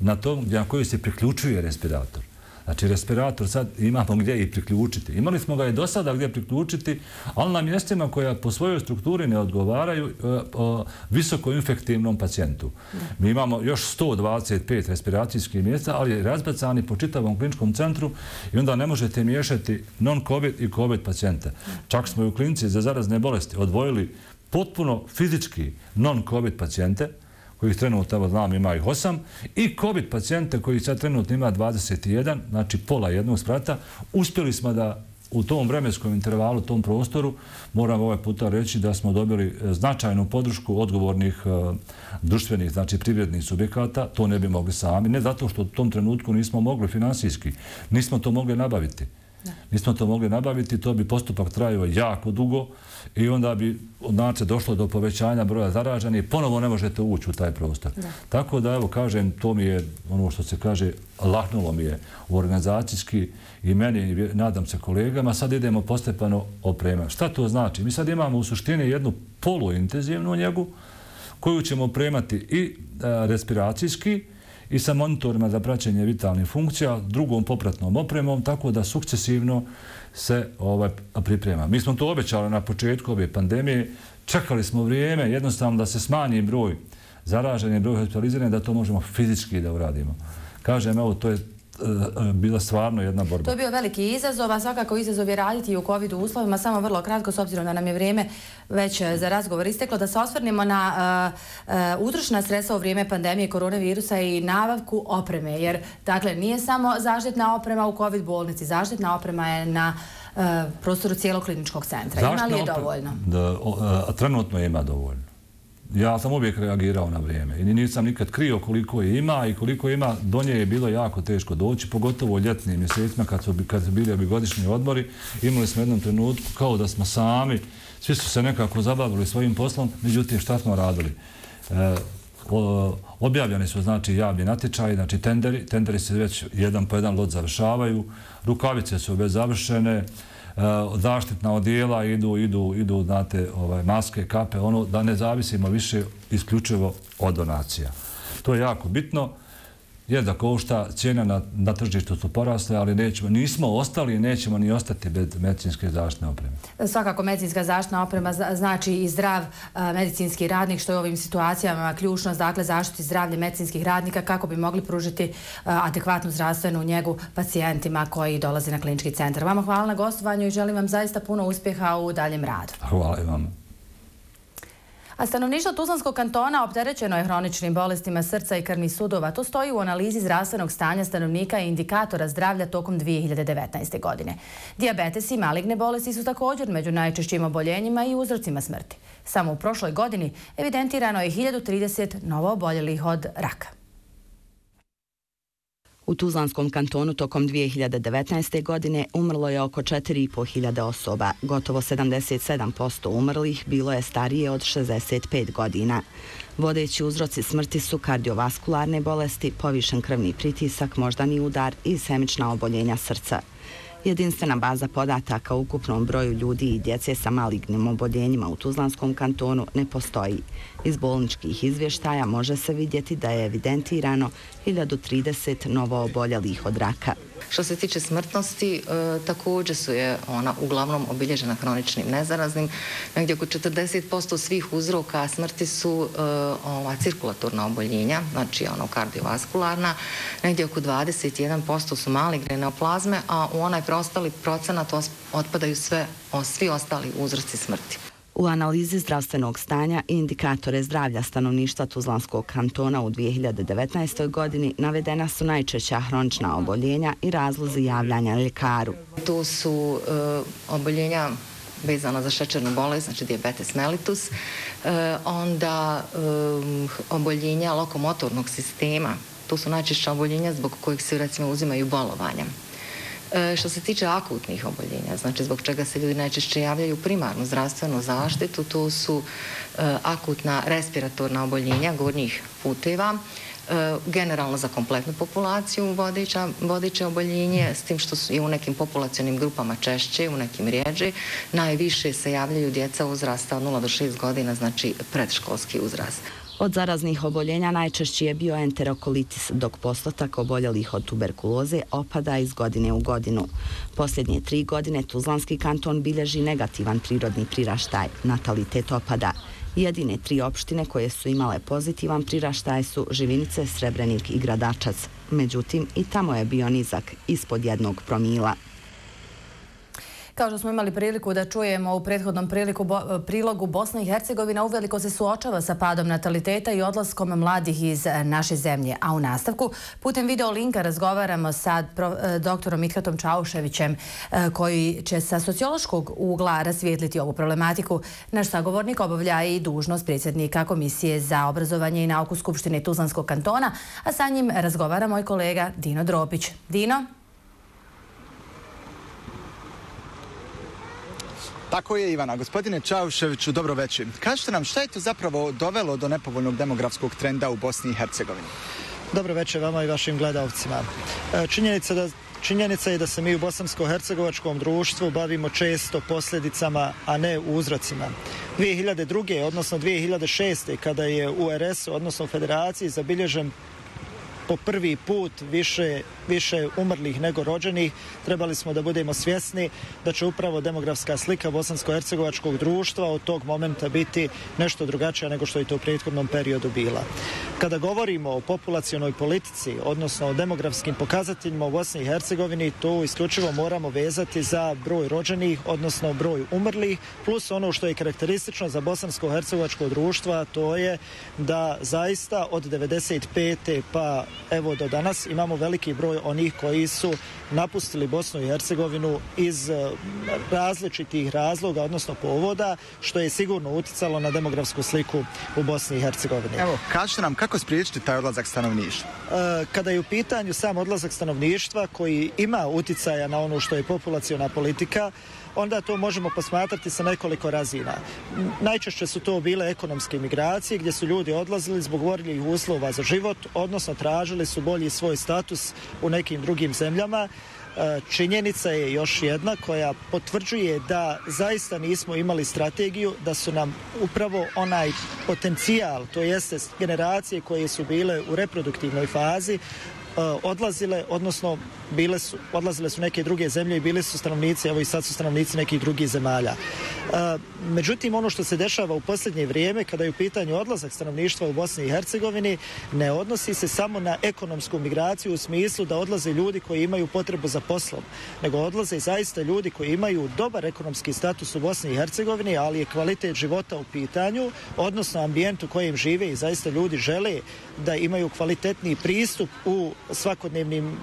na tom gdje na koju se priključuje respirator. Znači, respirator sad imamo gdje i priključiti. Imali smo ga i do sada gdje priključiti, ali na mjestima koja po svojoj strukturi ne odgovaraju e, visoko infektivnom pacijentu. Mi imamo još 125 respiracijskih mjesta, ali je razbacani po čitavom kliničkom centru i onda ne možete miješati non-COVID i COVID pacijente. Čak smo i u klinici za zarazne bolesti odvojili potpuno fizički non-COVID pacijente, kojih trenutno, evo znam, ima ih 8, i COVID pacijente koji sad trenutno ima 21, znači pola jednog sprata, uspjeli smo da u tom vremenskom intervalu, tom prostoru, moram ovaj puta reći da smo dobili e, značajnu podršku odgovornih e, društvenih, znači privrednih subjekata, to ne bi mogli sami, ne zato što u tom trenutku nismo mogli finansijski, nismo to mogli nabaviti. Nismo to mogli nabaviti, to bi postupak trajio jako dugo i onda bi znači, došlo do povećanja broja zaraženih i ponovo ne možete ući u taj prostor. Tako da, evo, kažem, to mi je ono što se kaže, lahnulo mi je u organizacijski i meni i nadam se kolegama. Sad idemo postepano opremati. Šta to znači? Mi sad imamo u suštini jednu poluintenzivnu njegu koju ćemo opremati i respiracijski, i sa monitorima za praćenje vitalnih funkcija, drugom popratnom opremom, tako da sukcesivno se ovaj, priprema. Mi smo to obećali na početku ove pandemije, čekali smo vrijeme jednostavno da se smanji broj zaraženje, broj hospitalizirane, da to možemo fizički da uradimo. Kažem, evo, to je bila stvarno jedna borba. To je bio veliki izazov, a svakako izazov je raditi u COVID uslovima, samo vrlo kratko, s obzirom da nam je vrijeme već e, za razgovor isteklo, da se osvrnimo na uh, uh, utrošna sredstva u vrijeme pandemije koronavirusa i navavku opreme, jer dakle, nije samo zaštitna oprema u COVID bolnici, zaštitna oprema je na uh, prostoru cijelog kliničkog centra. Ima li je dovoljno? Da, trenutno ima dovoljno ja sam uvijek reagirao na vrijeme i nisam nikad krio koliko je ima i koliko ima, do nje je bilo jako teško doći, pogotovo u ljetnim mjesecima kad su, kad su bili godišnji odmori, imali smo jednom trenutku kao da smo sami, svi su se nekako zabavili svojim poslom, međutim šta smo radili? E, objavljeni su znači javni natječaj, znači tenderi, tenderi se već jedan po jedan lot završavaju, rukavice su već završene, Eh, zaštitna odijela, idu, idu, idu, znate, ovaj, maske, kape, ono, da ne zavisimo više isključivo od donacija. To je jako bitno je da košta, cijena na, na tržištu su porasle, ali nećemo, nismo ostali i nećemo ni ostati bez medicinske zaštne opreme. Svakako, medicinska zaštna oprema znači i zdrav medicinski radnik, što je u ovim situacijama ključno, dakle, zaštiti zdravlje medicinskih radnika kako bi mogli pružiti adekvatnu zdravstvenu njegu pacijentima koji dolaze na klinički centar. Vama hvala na gostovanju i želim vam zaista puno uspjeha u daljem radu. Hvala i vam. A stanovništvo Tuzlanskog kantona opterećeno je hroničnim bolestima srca i krvnih sudova. To stoji u analizi zdravstvenog stanja stanovnika i indikatora zdravlja tokom 2019. godine. Diabetes i maligne bolesti su također među najčešćim oboljenjima i uzrocima smrti. Samo u prošloj godini evidentirano je 1030 novo oboljelih od raka. U Tuzlanskom kantonu tokom 2019. godine umrlo je oko 4.500 osoba. Gotovo 77% umrlih bilo je starije od 65 godina. Vodeći uzroci smrti su kardiovaskularne bolesti, povišen krvni pritisak, moždani udar i semična oboljenja srca. Jedinstvena baza podataka o ukupnom broju ljudi i djece sa malignim oboljenjima u Tuzlanskom kantonu ne postoji. Iz bolničkih izvještaja može se vidjeti da je evidentirano 1030 novo oboljelih od raka. Što se tiče smrtnosti, e, također su je ona uglavnom obilježena hroničnim nezaraznim. Negdje oko 40% svih uzroka smrti su e, ova, cirkulatorna oboljenja, znači ono kardiovaskularna. Negdje oko 21% su mali greneoplazme, a u onaj preostali procenat otpadaju sve, svi ostali uzroci smrti. U analizi zdravstvenog stanja i indikatore zdravlja stanovništva Tuzlanskog kantona u 2019. godini navedena su najčešća hronična oboljenja i razlozi javljanja ljekaru. Tu su e, oboljenja vezana za šećernu bolest, znači diabetes mellitus, e, onda e, oboljenja lokomotornog sistema, to su najčešća oboljenja zbog kojih se recimo uzimaju bolovanja. E, što se tiče akutnih oboljenja, znači zbog čega se ljudi najčešće javljaju primarnu zdravstvenu zaštitu, to su e, akutna respiratorna oboljenja gornjih puteva, e, generalno za kompletnu populaciju vodiča, vodiče oboljenje, s tim što su i u nekim populacijonim grupama češće, u nekim rijeđe. Najviše se javljaju djeca uzrasta od 0 do 6 godina, znači predškolski uzrast. Od zaraznih oboljenja najčešći je bio enterokolitis, dok postotak oboljelih od tuberkuloze opada iz godine u godinu. Posljednje tri godine Tuzlanski kanton bilježi negativan prirodni priraštaj, natalitet opada. Jedine tri opštine koje su imale pozitivan priraštaj su Živinice, Srebrenik i Gradačac. Međutim, i tamo je bio nizak, ispod jednog promila. Kao što smo imali priliku da čujemo u prethodnom priliku, eh, prilogu Bosna i Hercegovina uveliko se suočava sa padom nataliteta i odlaskom mladih iz eh, naše zemlje. A u nastavku putem video linka razgovaramo sa e, doktorom Mithatom Čauševićem koji će sa sociološkog ugla rasvijetliti ovu problematiku. Naš sagovornik obavlja i dužnost predsjednika Komisije za obrazovanje i nauku Skupštine Tuzlanskog kantona, a sa njim razgovara moj kolega Dino Dropić. Dino? Tako je, Ivana. Gospodine Čauševiću, dobro večer. Kažete nam, šta je to zapravo dovelo do nepovoljnog demografskog trenda u Bosni i Hercegovini? Dobro večer vama i vašim gledalcima. E, činjenica, da, činjenica je da se mi u bosansko-hercegovačkom društvu bavimo često posljedicama, a ne uzrocima. 2002. odnosno 2006. kada je u RS, odnosno Federaciji, zabilježen po prvi put više, više umrlih nego rođenih, trebali smo da budemo svjesni da će upravo demografska slika Bosansko-Hercegovačkog društva od tog momenta biti nešto drugačija nego što je to u prethodnom periodu bila. Kada govorimo o populacijonoj politici, odnosno o demografskim pokazateljima u Bosni i Hercegovini, to isključivo moramo vezati za broj rođenih, odnosno broj umrlih, plus ono što je karakteristično za Bosansko-Hercegovačko društva, to je da zaista od 95. pa evo do danas imamo veliki broj onih koji su napustili Bosnu i Hercegovinu iz eh, različitih razloga, odnosno povoda, što je sigurno uticalo na demografsku sliku u Bosni i Hercegovini. Evo, kažete nam kako spriječiti taj odlazak stanovništva? Eh, kada je u pitanju sam odlazak stanovništva koji ima uticaja na ono što je populacijona politika, onda to možemo posmatrati sa nekoliko razina. Najčešće su to bile ekonomske migracije gdje su ljudi odlazili zbog vorilih uslova za život, odnosno tražili su bolji svoj status u nekim drugim zemljama. E, činjenica je još jedna koja potvrđuje da zaista nismo imali strategiju, da su nam upravo onaj potencijal, to jeste generacije koje su bile u reproduktivnoj fazi, Eh, odlazile, odnosno bile su, odlazile su neke druge zemlje i bili su stanovnici, evo i sad su stanovnici nekih drugih zemalja. E, međutim, ono što se dešava u posljednje vrijeme, kada je u pitanju odlazak stanovništva u Bosni i Hercegovini, ne odnosi se samo na ekonomsku migraciju u smislu da odlaze ljudi koji imaju potrebu za poslom, nego odlaze zaista ljudi koji imaju dobar ekonomski status u Bosni i Hercegovini, ali je kvalitet života u pitanju, odnosno ambijent u kojem žive i zaista ljudi žele da imaju kvalitetni pristup u svakodnevnim uh,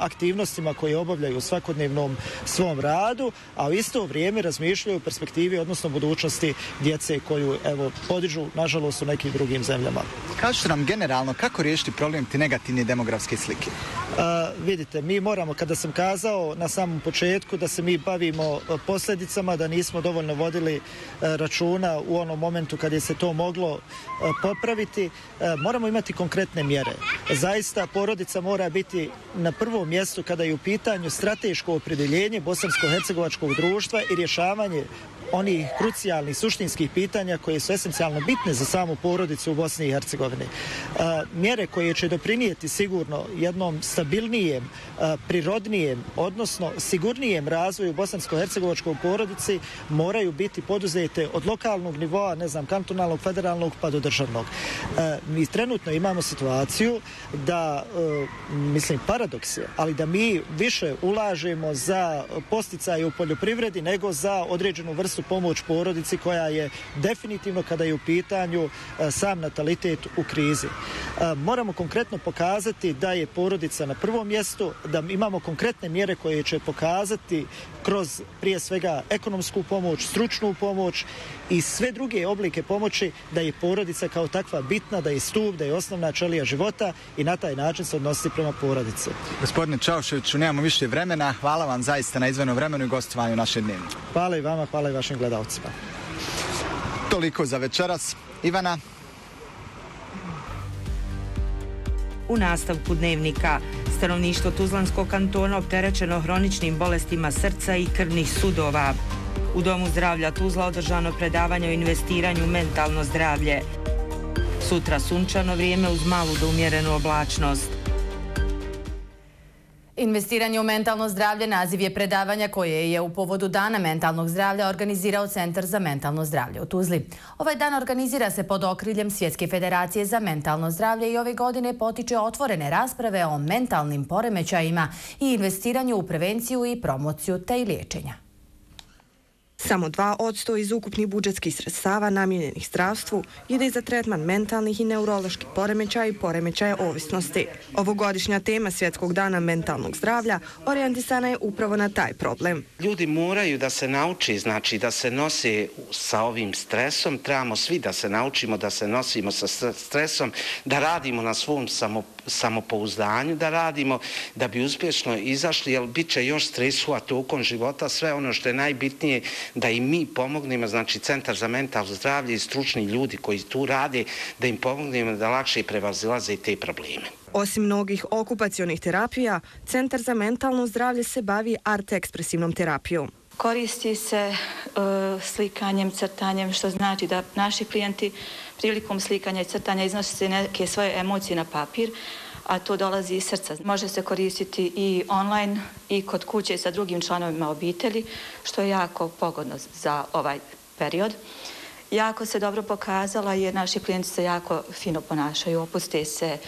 aktivnostima koje obavljaju u svakodnevnom svom radu, a u isto vrijeme razmišljaju o perspektivi, odnosno budućnosti djece koju evo, podižu, nažalost, u nekim drugim zemljama. Kažete nam generalno kako riješiti problem ti negativne demografske slike? Uh, vidite, mi moramo, kada sam kazao na samom početku da se mi bavimo posljedicama, da nismo dovoljno vodili računa u onom momentu kad je se to moglo popraviti, moramo imati konkretne mjere. Zaista porodica porodica mora biti na prvom mjestu kada je u pitanju strateško opredeljenje bosansko-hercegovačkog društva i rješavanje onih krucijalnih, suštinskih pitanja koje su esencijalno bitne za samu porodicu u Bosni i Hercegovini. E, mjere koje će doprinijeti sigurno jednom stabilnijem, e, prirodnijem, odnosno sigurnijem razvoju bosansko-hercegovačkog porodici moraju biti poduzete od lokalnog nivoa, ne znam, kantonalnog, federalnog pa do državnog. E, mi trenutno imamo situaciju da, mislim, paradoks je, ali da mi više ulažemo za posticaje u poljoprivredi nego za određenu vrstu su pomoć porodici koja je definitivno kada je u pitanju e, sam natalitet u krizi. E, moramo konkretno pokazati da je porodica na prvom mjestu, da imamo konkretne mjere koje će pokazati kroz prije svega ekonomsku pomoć, stručnu pomoć i sve druge oblike pomoći da je porodica kao takva bitna, da je stup, da je osnovna čelija života i na taj način se odnosi prema porodici. Gospodine Čauševiću, nemamo više vremena. Hvala vam zaista na izvenom vremenu i gostovanju naše dnevne. Hvala i vama, hvala i vašim gledalcima. Toliko za večeras. Ivana. U nastavku dnevnika stanovništvo Tuzlanskog kantona opterećeno hroničnim bolestima srca i krvnih sudova. U Domu zdravlja Tuzla održano predavanje o investiranju mentalno zdravlje. Sutra sunčano vrijeme uz malu do umjerenu oblačnost. Investiranje u mentalno zdravlje naziv je predavanja koje je u povodu Dana mentalnog zdravlja organizirao Centar za mentalno zdravlje u Tuzli. Ovaj dan organizira se pod okriljem Svjetske federacije za mentalno zdravlje i ove godine potiče otvorene rasprave o mentalnim poremećajima i investiranju u prevenciju i promociju te i liječenja. Samo 2% iz ukupnih budžetskih sredstava namjenjenih zdravstvu ide za tretman mentalnih i neuroloških poremećaja i poremećaja ovisnosti. Ovogodišnja tema Svjetskog dana mentalnog zdravlja orijentisana je upravo na taj problem. Ljudi moraju da se nauči, znači da se nose sa ovim stresom, trebamo svi da se naučimo da se nosimo sa stresom, da radimo na svom samopouzdanju, da radimo da bi uspješno izašli, jer bit će još stresua tokom života, sve ono što je najbitnije da i mi pomognemo, znači Centar za mentalno zdravlje i stručni ljudi koji tu rade, da im pomognemo da lakše prevazilaze te probleme. Osim mnogih okupacionih terapija, Centar za mentalno zdravlje se bavi art-ekspresivnom terapijom. Koristi se uh, slikanjem, crtanjem, što znači da naši klijenti prilikom slikanja i crtanja iznose neke svoje emocije na papir, a to dolazi iz srca. Može se koristiti i online i kod kuće sa drugim članovima obitelji, što je jako pogodno za ovaj period. Jako se dobro pokazala jer naši klijenti se jako fino ponašaju, opuste se,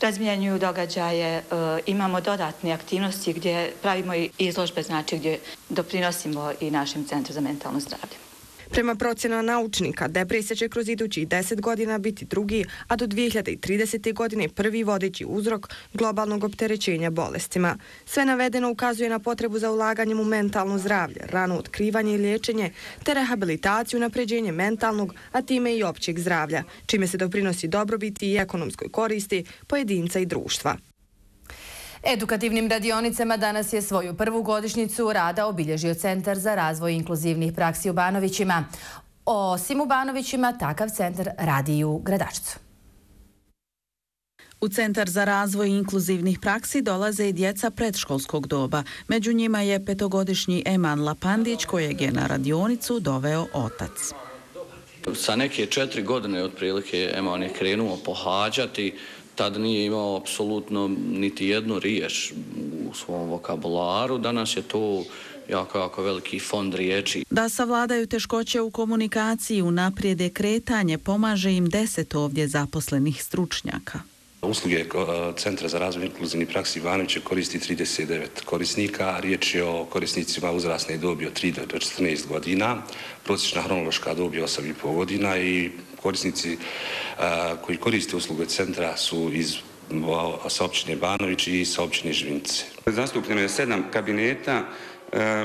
razmijenjuju događaje, e, imamo dodatne aktivnosti gdje pravimo i izložbe, znači gdje doprinosimo i našem centru za mentalno zdravlje. Prema procjena naučnika, depresija će kroz idućih 10 godina biti drugi, a do 2030. godine prvi vodeći uzrok globalnog opterećenja bolestima. Sve navedeno ukazuje na potrebu za ulaganjem u mentalno zdravlje, rano otkrivanje i liječenje, te rehabilitaciju na pređenje mentalnog, a time i općeg zdravlja, čime se doprinosi dobrobiti i ekonomskoj koristi pojedinca i društva. Edukativnim radionicama danas je svoju prvu godišnicu rada obilježio Centar za razvoj inkluzivnih praksi u Banovićima. Osim u Banovićima, takav centar radi i u Gradačcu. U Centar za razvoj inkluzivnih praksi dolaze i djeca predškolskog doba. Među njima je petogodišnji Eman Lapandić kojeg je na radionicu doveo otac. Sa neke četiri godine otprilike Eman je krenuo pohađati, tad nije imao apsolutno niti jednu riješ u svom vokabularu. Danas je to jako, jako veliki fond riječi. Da savladaju teškoće u komunikaciji, unaprijede kretanje, pomaže im deset ovdje zaposlenih stručnjaka. Usluge eh, Centra za razvoj inkluzivnih praksi Ivanovića koristi 39 korisnika. Riječ je o korisnicima uzrasne dobi od 3 do 14 godina. Prosječna hronološka dobi je 8,5 godina i korisnici koji koriste usluge centra su iz sa općine Banović i sa općine Žvince. Zastupljeno je sedam kabineta,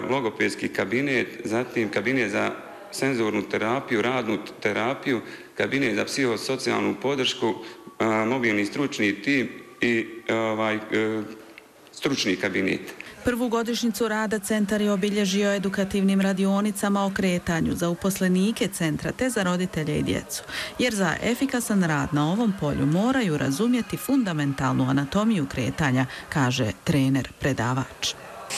logopedski kabinet, zatim kabinet za senzornu terapiju, radnu terapiju, kabinet za psihosocijalnu podršku, mobilni stručni tim i ovaj, e, stručni kabinet. Prvu godišnicu rada centar je obilježio edukativnim radionicama o kretanju za uposlenike centra te za roditelje i djecu. Jer za efikasan rad na ovom polju moraju razumjeti fundamentalnu anatomiju kretanja, kaže trener predavač.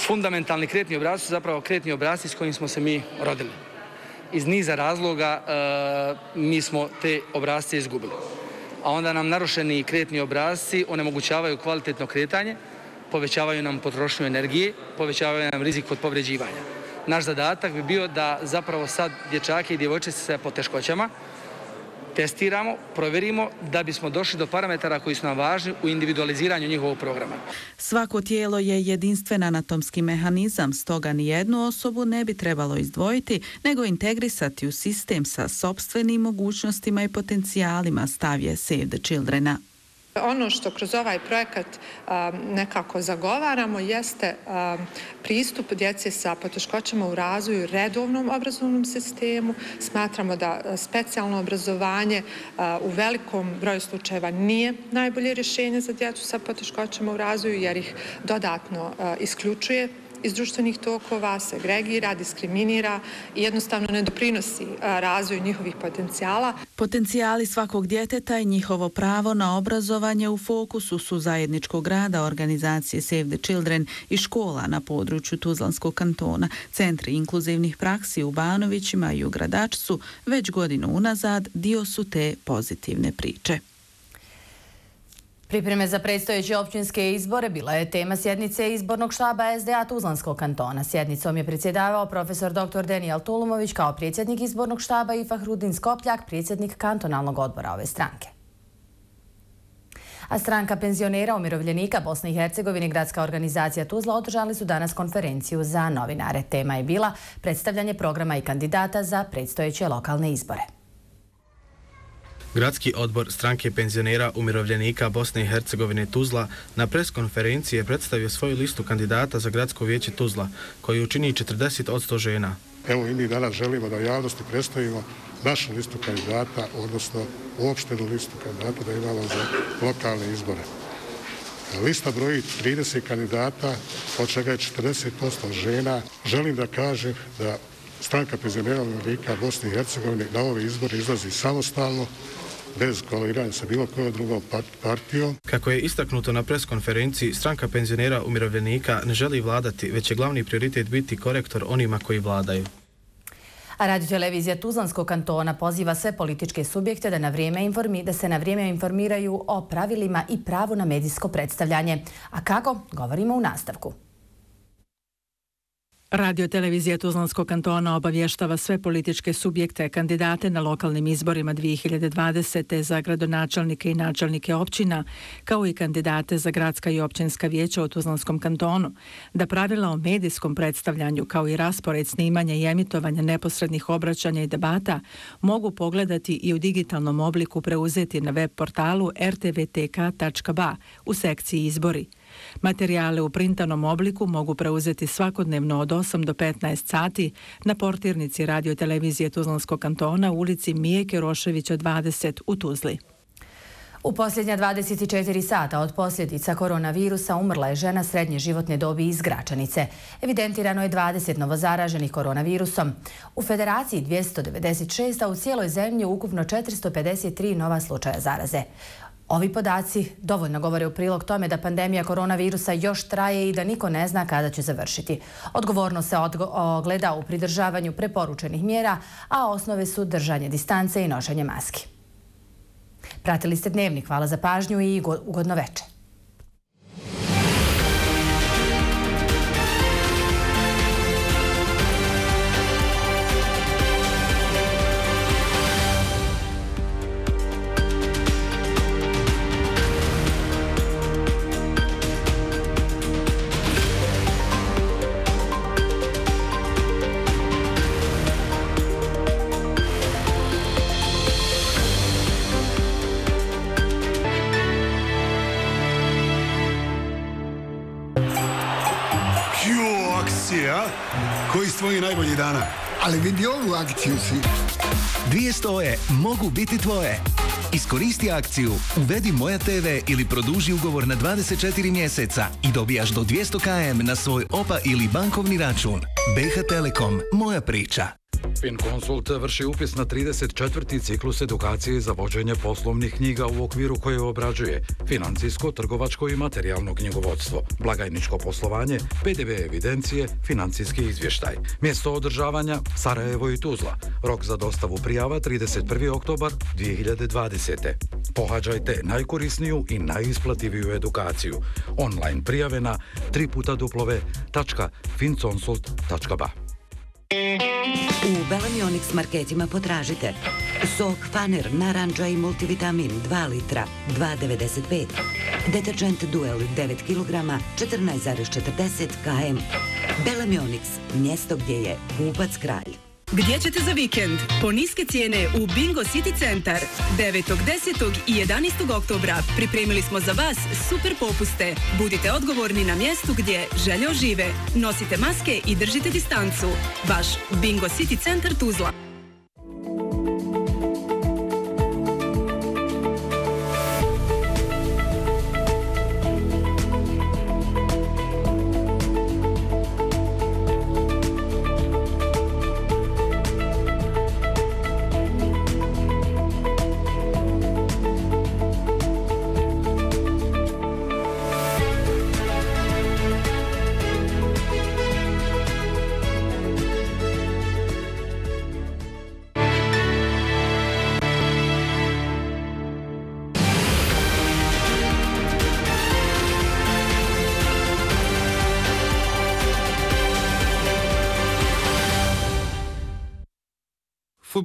Fundamentalni kretni obrazci su zapravo kretni obrazci s kojim smo se mi rodili. Iz niza razloga e, mi smo te obrazce izgubili a onda nam narušeni kretni obrazci onemogućavaju kvalitetno kretanje, povećavaju nam potrošnju energije, povećavaju nam rizik od povređivanja. Naš zadatak bi bio da zapravo sad dječake i djevojčice sa poteškoćama testiramo, provjerimo da bismo došli do parametara koji su nam važni u individualiziranju njihovog programa. Svako tijelo je jedinstven anatomski mehanizam, stoga ni jednu osobu ne bi trebalo izdvojiti, nego integrisati u sistem sa sobstvenim mogućnostima i potencijalima, stavje Save the Childrena. Ono što kroz ovaj projekat nekako zagovaramo jeste pristup djece sa poteškoćama u razvoju redovnom obrazovnom sistemu. Smatramo da specijalno obrazovanje u velikom broju slučajeva nije najbolje rješenje za djecu sa poteškoćama u razvoju jer ih dodatno isključuje iz društvenih tokova, segregira, diskriminira i jednostavno ne doprinosi razvoju njihovih potencijala. Potencijali svakog djeteta i njihovo pravo na obrazovanje u fokusu su zajedničkog rada organizacije Save the Children i škola na području Tuzlanskog kantona. Centri inkluzivnih praksi u Banovićima i u Gradačcu već godinu unazad dio su te pozitivne priče. Pripreme za predstojeće općinske izbore bila je tema sjednice izbornog štaba SDA Tuzlanskog kantona. Sjednicom je predsjedavao profesor dr. Daniel Tulumović kao predsjednik izbornog štaba i Fahrudin Skopljak, predsjednik kantonalnog odbora ove stranke. A stranka penzionera umirovljenika Bosne i Hercegovine i gradska organizacija Tuzla održali su danas konferenciju za novinare. Tema je bila predstavljanje programa i kandidata za predstojeće lokalne izbore. Gradski odbor stranke penzionera umirovljenika Bosne i Hercegovine Tuzla na preskonferenciji je predstavio svoju listu kandidata za gradsko vijeće Tuzla, koji učini 40% žena. Evo i mi danas želimo da javnosti predstavimo našu listu kandidata, odnosno uopštenu listu kandidata da imamo za lokalne izbore. Lista broji 30 kandidata, od čega je 40% žena. Želim da kažem da stranka penzionera umirovljenika Bosne i Hercegovine na ove izbore izlazi samostalno, bez koliranja sa bilo kojom drugom partijom. Kako je istaknuto na preskonferenciji, stranka penzionera umirovljenika ne želi vladati, već je glavni prioritet biti korektor onima koji vladaju. A radio televizija Tuzlanskog kantona poziva sve političke subjekte da, na vrijeme informi, da se na vrijeme informiraju o pravilima i pravu na medijsko predstavljanje. A kako? Govorimo u nastavku. Radio televizija Tuzlanskog kantona obavještava sve političke subjekte kandidate na lokalnim izborima 2020. za gradonačelnike i načelnike općina, kao i kandidate za gradska i općinska vijeća u Tuzlanskom kantonu, da pravila o medijskom predstavljanju kao i raspored snimanja i emitovanja neposrednih obraćanja i debata mogu pogledati i u digitalnom obliku preuzeti na web portalu rtvtk.ba u sekciji izbori. Materijale u printanom obliku mogu preuzeti svakodnevno od 8 do 15 sati na portirnici radio televizije Tuzlanskog kantona u ulici Mije Keroševića 20 u Tuzli. U posljednja 24 sata od posljedica koronavirusa umrla je žena srednje životne dobi iz Gračanice. Evidentirano je 20 novozaraženih koronavirusom. U federaciji 296, a u cijeloj zemlji ukupno 453 nova slučaja zaraze. Ovi podaci dovoljno govore u prilog tome da pandemija koronavirusa još traje i da niko ne zna kada će završiti. Odgovorno se ogleda u pridržavanju preporučenih mjera, a osnove su držanje distance i nošanje maski. Pratili ste dnevnik, hvala za pažnju i ugodno večer. Najboljih dana. Ali vidi ovu akciju si. Dvije stoje mogu biti tvoje. Iskoristi akciju, uvedi Moja TV ili produži ugovor na 24 mjeseca i dobijaš do 200 km na svoj OPA ili bankovni račun. BH Telekom, moja priča. FinConsult vrši upis na 34. ciklus edukacije za vođenje poslovnih knjiga u okviru koje obrađuje financijsko, trgovačko i materijalno knjigovodstvo, blagajničko poslovanje, PDV evidencije, financijski izvještaj. Mjesto održavanja Sarajevo i Tuzla. Rok za dostavu prijava 31. oktobar 2020. Pohađajte najkorisniju i najisplativiju edukaciju. Online prijave na www.finconsult.ba. U Belamionix marketima potražite sok Faner, naranđa i multivitamin 2 litra, 2,95. Deterđent Duel 9 kg, 14,40 km. Belamionix, mjesto gdje je kupac kralj. Gdje ćete za vikend? Po niske cijene u Bingo City Centar. 9. 10. i 11. oktobra pripremili smo za vas super popuste. Budite odgovorni na mjestu gdje želje ožive. Nosite maske i držite distancu. Vaš Bingo City Centar Tuzla.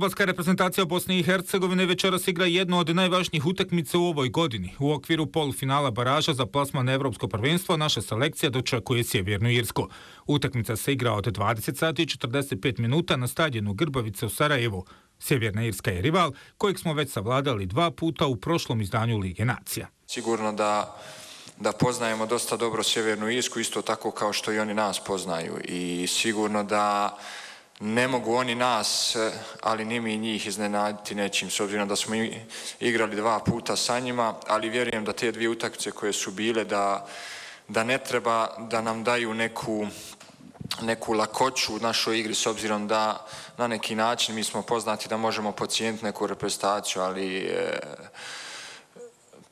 Futbalska reprezentacija Bosne i Hercegovine večeras igra jednu od najvažnijih utakmica u ovoj godini. U okviru polufinala baraža za plasman na Evropsko prvenstvo naša selekcija dočekuje Sjevernu Irsko. Utakmica se igra od 20 sati i 45 minuta na stadionu Grbavice u Sarajevu. Sjeverna Irska je rival kojeg smo već savladali dva puta u prošlom izdanju Lige nacija. Sigurno da da poznajemo dosta dobro Sjevernu Irsku, isto tako kao što i oni nas poznaju. I sigurno da ne mogu oni nas, e, ali ni mi njih iznenaditi nečim, s obzirom da smo igrali dva puta sa njima, ali vjerujem da te dvije utakmice koje su bile, da, da ne treba da nam daju neku, neku lakoću u našoj igri, s obzirom da na neki način mi smo poznati da možemo pocijeniti neku reprezentaciju, ali e,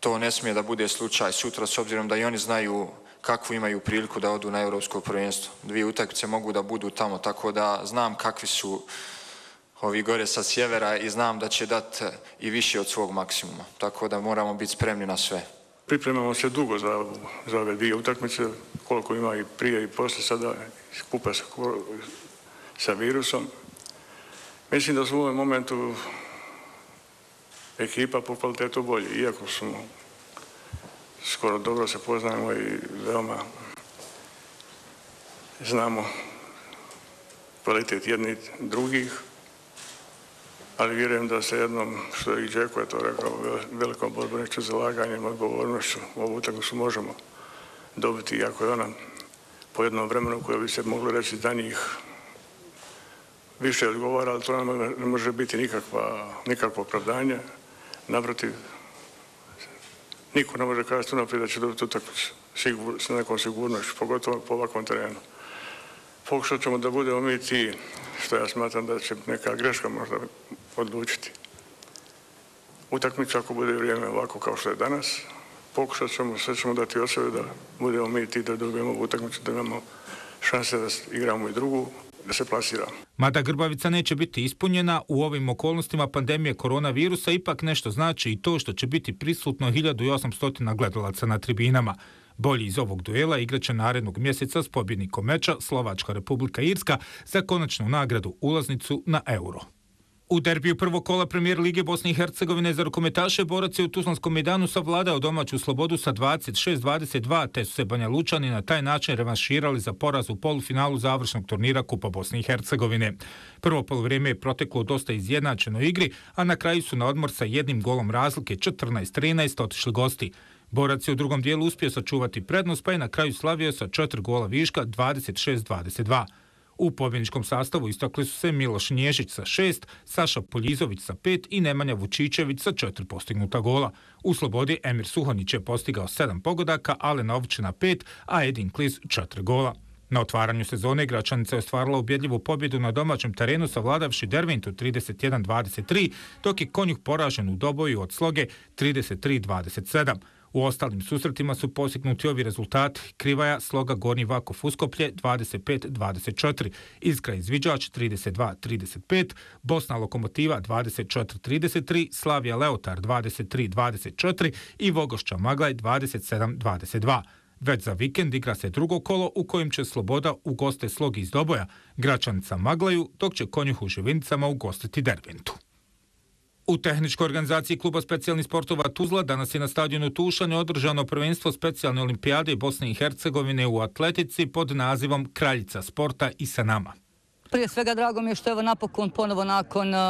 to ne smije da bude slučaj sutra, s obzirom da i oni znaju kakvu imaju priliku da odu na Europsko prvenstvo. Dvije utakmice mogu da budu tamo, tako da znam kakvi su ovi gore sa sjevera i znam da će dati e, i više od svog maksimuma. Tako da moramo biti spremni na sve. Pripremamo se dugo za, za ove dvije utakmice, koliko ima i prije i posle sada skupa sa, sa virusom. Mislim da su u ovom momentu ekipa po kvalitetu bolje, iako smo skoro dobro se poznajemo i veoma znamo kvalitet jednih drugih, ali vjerujem da se jednom, što je i Džeko je to rekao, velikom borbeniču zalaganjem, odgovornošću, ovu utakmicu možemo dobiti, iako je ona po jednom vremenu koje bi se moglo reći da njih više odgovara, ali to ne može biti nikakva, nikakvo opravdanje. Naprotiv, niko ne može kazati unaprijed da će dobiti utakmicu sigur, s nekom sigurnošću, pogotovo po ovakvom terenu. Pokušat ćemo da budemo mi ti, što ja smatram da će neka greška možda odlučiti. Utakmica ako bude vrijeme ovako kao što je danas. Pokušat ćemo, sve ćemo dati od sebe da budemo mi ti da dobijemo utakmicu, da imamo šanse da igramo i drugu, da se plasira. Mada Grbavica neće biti ispunjena, u ovim okolnostima pandemije koronavirusa ipak nešto znači i to što će biti prisutno 1800 gledalaca na tribinama. Bolji iz ovog duela igraće narednog mjeseca s pobjednikom meča Slovačka republika Irska za konačnu nagradu ulaznicu na euro. U derbiju prvog kola premijer Lige Bosne i Hercegovine za rukometaše borac je u Tuzlanskom medanu savladao domaću slobodu sa 26-22, te su se Banja Lučani na taj način revanširali za poraz u polufinalu završnog turnira Kupa Bosne i Hercegovine. Prvo polovrijeme je proteklo dosta izjednačeno igri, a na kraju su na odmor sa jednim golom razlike 14-13 otišli gosti. Borac je u drugom dijelu uspio sačuvati prednost, pa je na kraju slavio sa četiri gola viška 26-22. U pobjedničkom sastavu istakli su se Miloš Nježić sa šest, Saša Poljizović sa pet i Nemanja Vučićević sa četiri postignuta gola. U slobodi Emir Suhonić je postigao sedam pogodaka, Alena Ovčina pet, a Edin Kliz četiri gola. Na otvaranju sezone Gračanica je ostvarila ubjedljivu pobjedu na domaćem terenu savladavši Dervintu 31-23, dok je konjuh poražen u doboju od sloge 33-27. U ostalim susretima su postignuti ovi rezultati. Krivaja, Sloga, Gornji Vakov, Uskoplje 25-24, Iskra Izviđač 32-35, Bosna Lokomotiva 24-33, Slavija Leotar 23-24 i Vogošća Maglaj 27-22. Već za vikend igra se drugo kolo u kojem će Sloboda ugoste Slogi iz Doboja, Gračanica Maglaju, dok će Konjuh u Živinicama ugostiti Derventu. U tehničkoj organizaciji kluba specijalnih sportova Tuzla danas je na stadionu Tušanje održano prvenstvo specijalne olimpijade Bosne i Hercegovine u atletici pod nazivom Kraljica sporta i sa nama. Prije svega drago mi je što evo napokon ponovo nakon uh,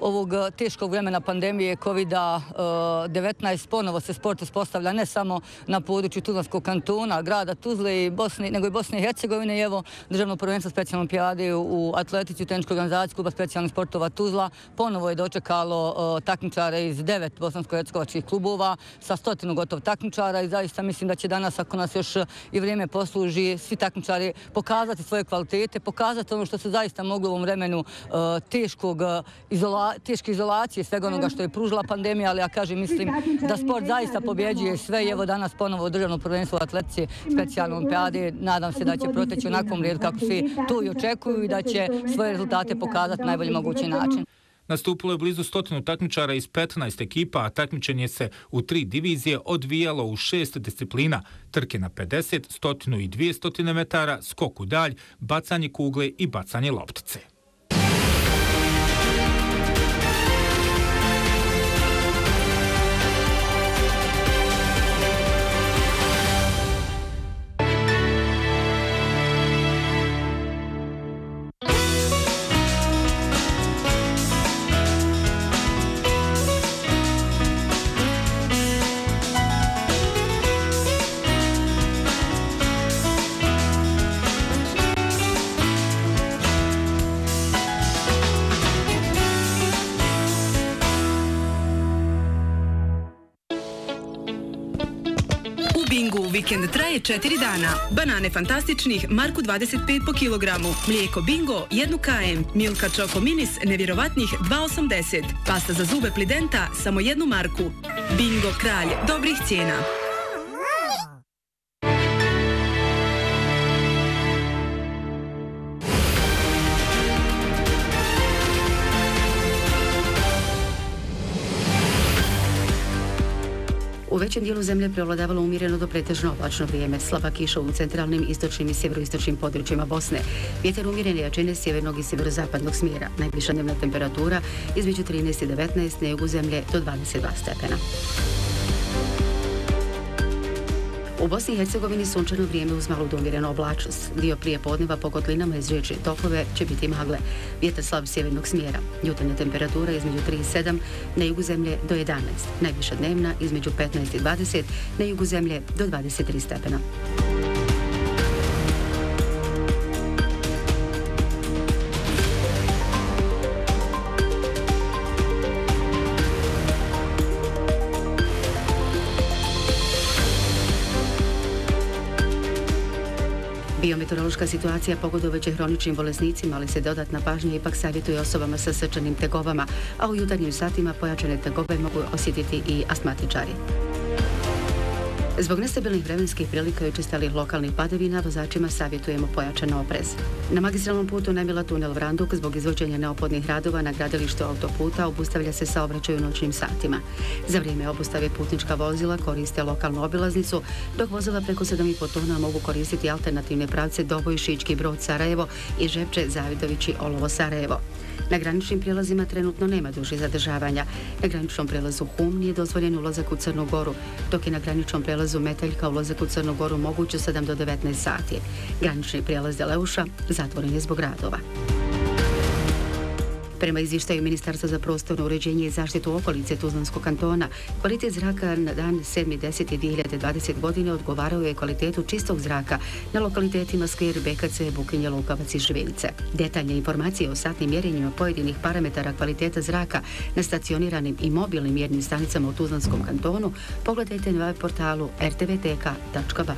ovog e, teškog vremena pandemije COVID-19 uh, e, ponovo se sport uspostavlja ne samo na području Tuzlanskog kantona, grada Tuzle i Bosne, nego i Bosne i Hercegovine. I evo državno prvenstvo specijalne pijade u atletici u teničkoj organizaciji kluba specijalnih sportova Tuzla ponovo je dočekalo takmičare iz devet bosansko-hercegovačkih klubova sa stotinu gotov takmičara i zaista mislim da će danas ako nas još i vrijeme posluži svi takmičari pokazati svoje kvalitete, pokazati ono što se zaista moglo u ovom vremenu e, teškog e, izola, teške izolacije svega onoga što je pružila pandemija, ali ja kažem, mislim da sport zaista pobjeđuje sve i evo danas ponovo državno prvenstvo atletice specijalne olimpijade. Nadam se da će proteći onakvom redu kako svi to i očekuju i da će svoje rezultate pokazati na najbolji mogući način. Nastupilo je blizu stotinu takmičara iz 15 ekipa, a takmičenje se u tri divizije odvijalo u šest disciplina. Trke na 50, stotinu i dvije stotine metara, skok u dalj, bacanje kugle i bacanje loptice. Traje 4 dana. Banane fantastičnih, Marku 25 po kilogramu. Mlijeko Bingo, 1 km. Milka Choco Minis, nevjerovatnih 2,80. Pasta za zube Plidenta, samo jednu marku. Bingo kralj, dobrih cijena. U većem dijelu zemlje prevladavalo umjereno do pretežno oblačno vrijeme. Slaba kiša u centralnim, istočnim i sjeveroistočnim područjima Bosne. Vjetar umjerene jačine sjevernog i sjeverozapadnog smjera. Najviša dnevna temperatura između 13 i 19 na jugu zemlje do 22 stepena. U Bosni i Hercegovini sunčano vrijeme uz malu domjerenu oblačnost. Dio prije podneva po kotlinama iz riječi tokove će biti magle. Vjetar slab sjevernog smjera. Jutarnja temperatura između 3 i 7, na jugu zemlje do 11. Najviša dnevna između 15 i 20, na jugu zemlje do 23 stepena. Teška situacija pogodoveće hroničnim bolesnicima, ali se dodatna pažnja ipak savjetuje osobama sa srčanim tegobama, a u jutarnjim satima pojačane tegobe mogu osjetiti i astmatičari. Zbog nestabilnih vremenskih prilika i učestalih lokalnih padavina, vozačima savjetujemo pojačan oprez. Na magistralnom putu Nemila tunel Vranduk zbog izvođenja neophodnih radova na gradilištu autoputa obustavlja se saobraćaj u noćnim satima. Za vrijeme obustave putnička vozila koriste lokalnu obilaznicu, dok vozila preko 7,5 tona mogu koristiti alternativne pravce Doboj, Šički, Brod, Sarajevo i Žepče, Zavidovići, Olovo, Sarajevo. Na graničnim prijelazima trenutno nema duži zadržavanja. Na graničnom prijelazu Hum nije dozvoljen ulazak u Crnu Goru, dok je na graničnom prijelazu Meteljka ulazak u Crnu Goru moguće 7 do 19 sati. Granični prijelaz Deleuša zatvoren je zbog radova. Prema izvištaju Ministarstva za prostorno uređenje i zaštitu okolice Tuzlanskog kantona, kvalitet zraka na dan 7.10.2020 godine odgovarao je kvalitetu čistog zraka na lokalitetima Skver, Bekace, Bukinje, Lukavac i Živilice. Detaljne informacije o satnim mjerenjima pojedinih parametara kvaliteta zraka na stacioniranim i mobilnim mjernim stanicama u Tuzlanskom kantonu pogledajte na web portalu rtvtk.ba.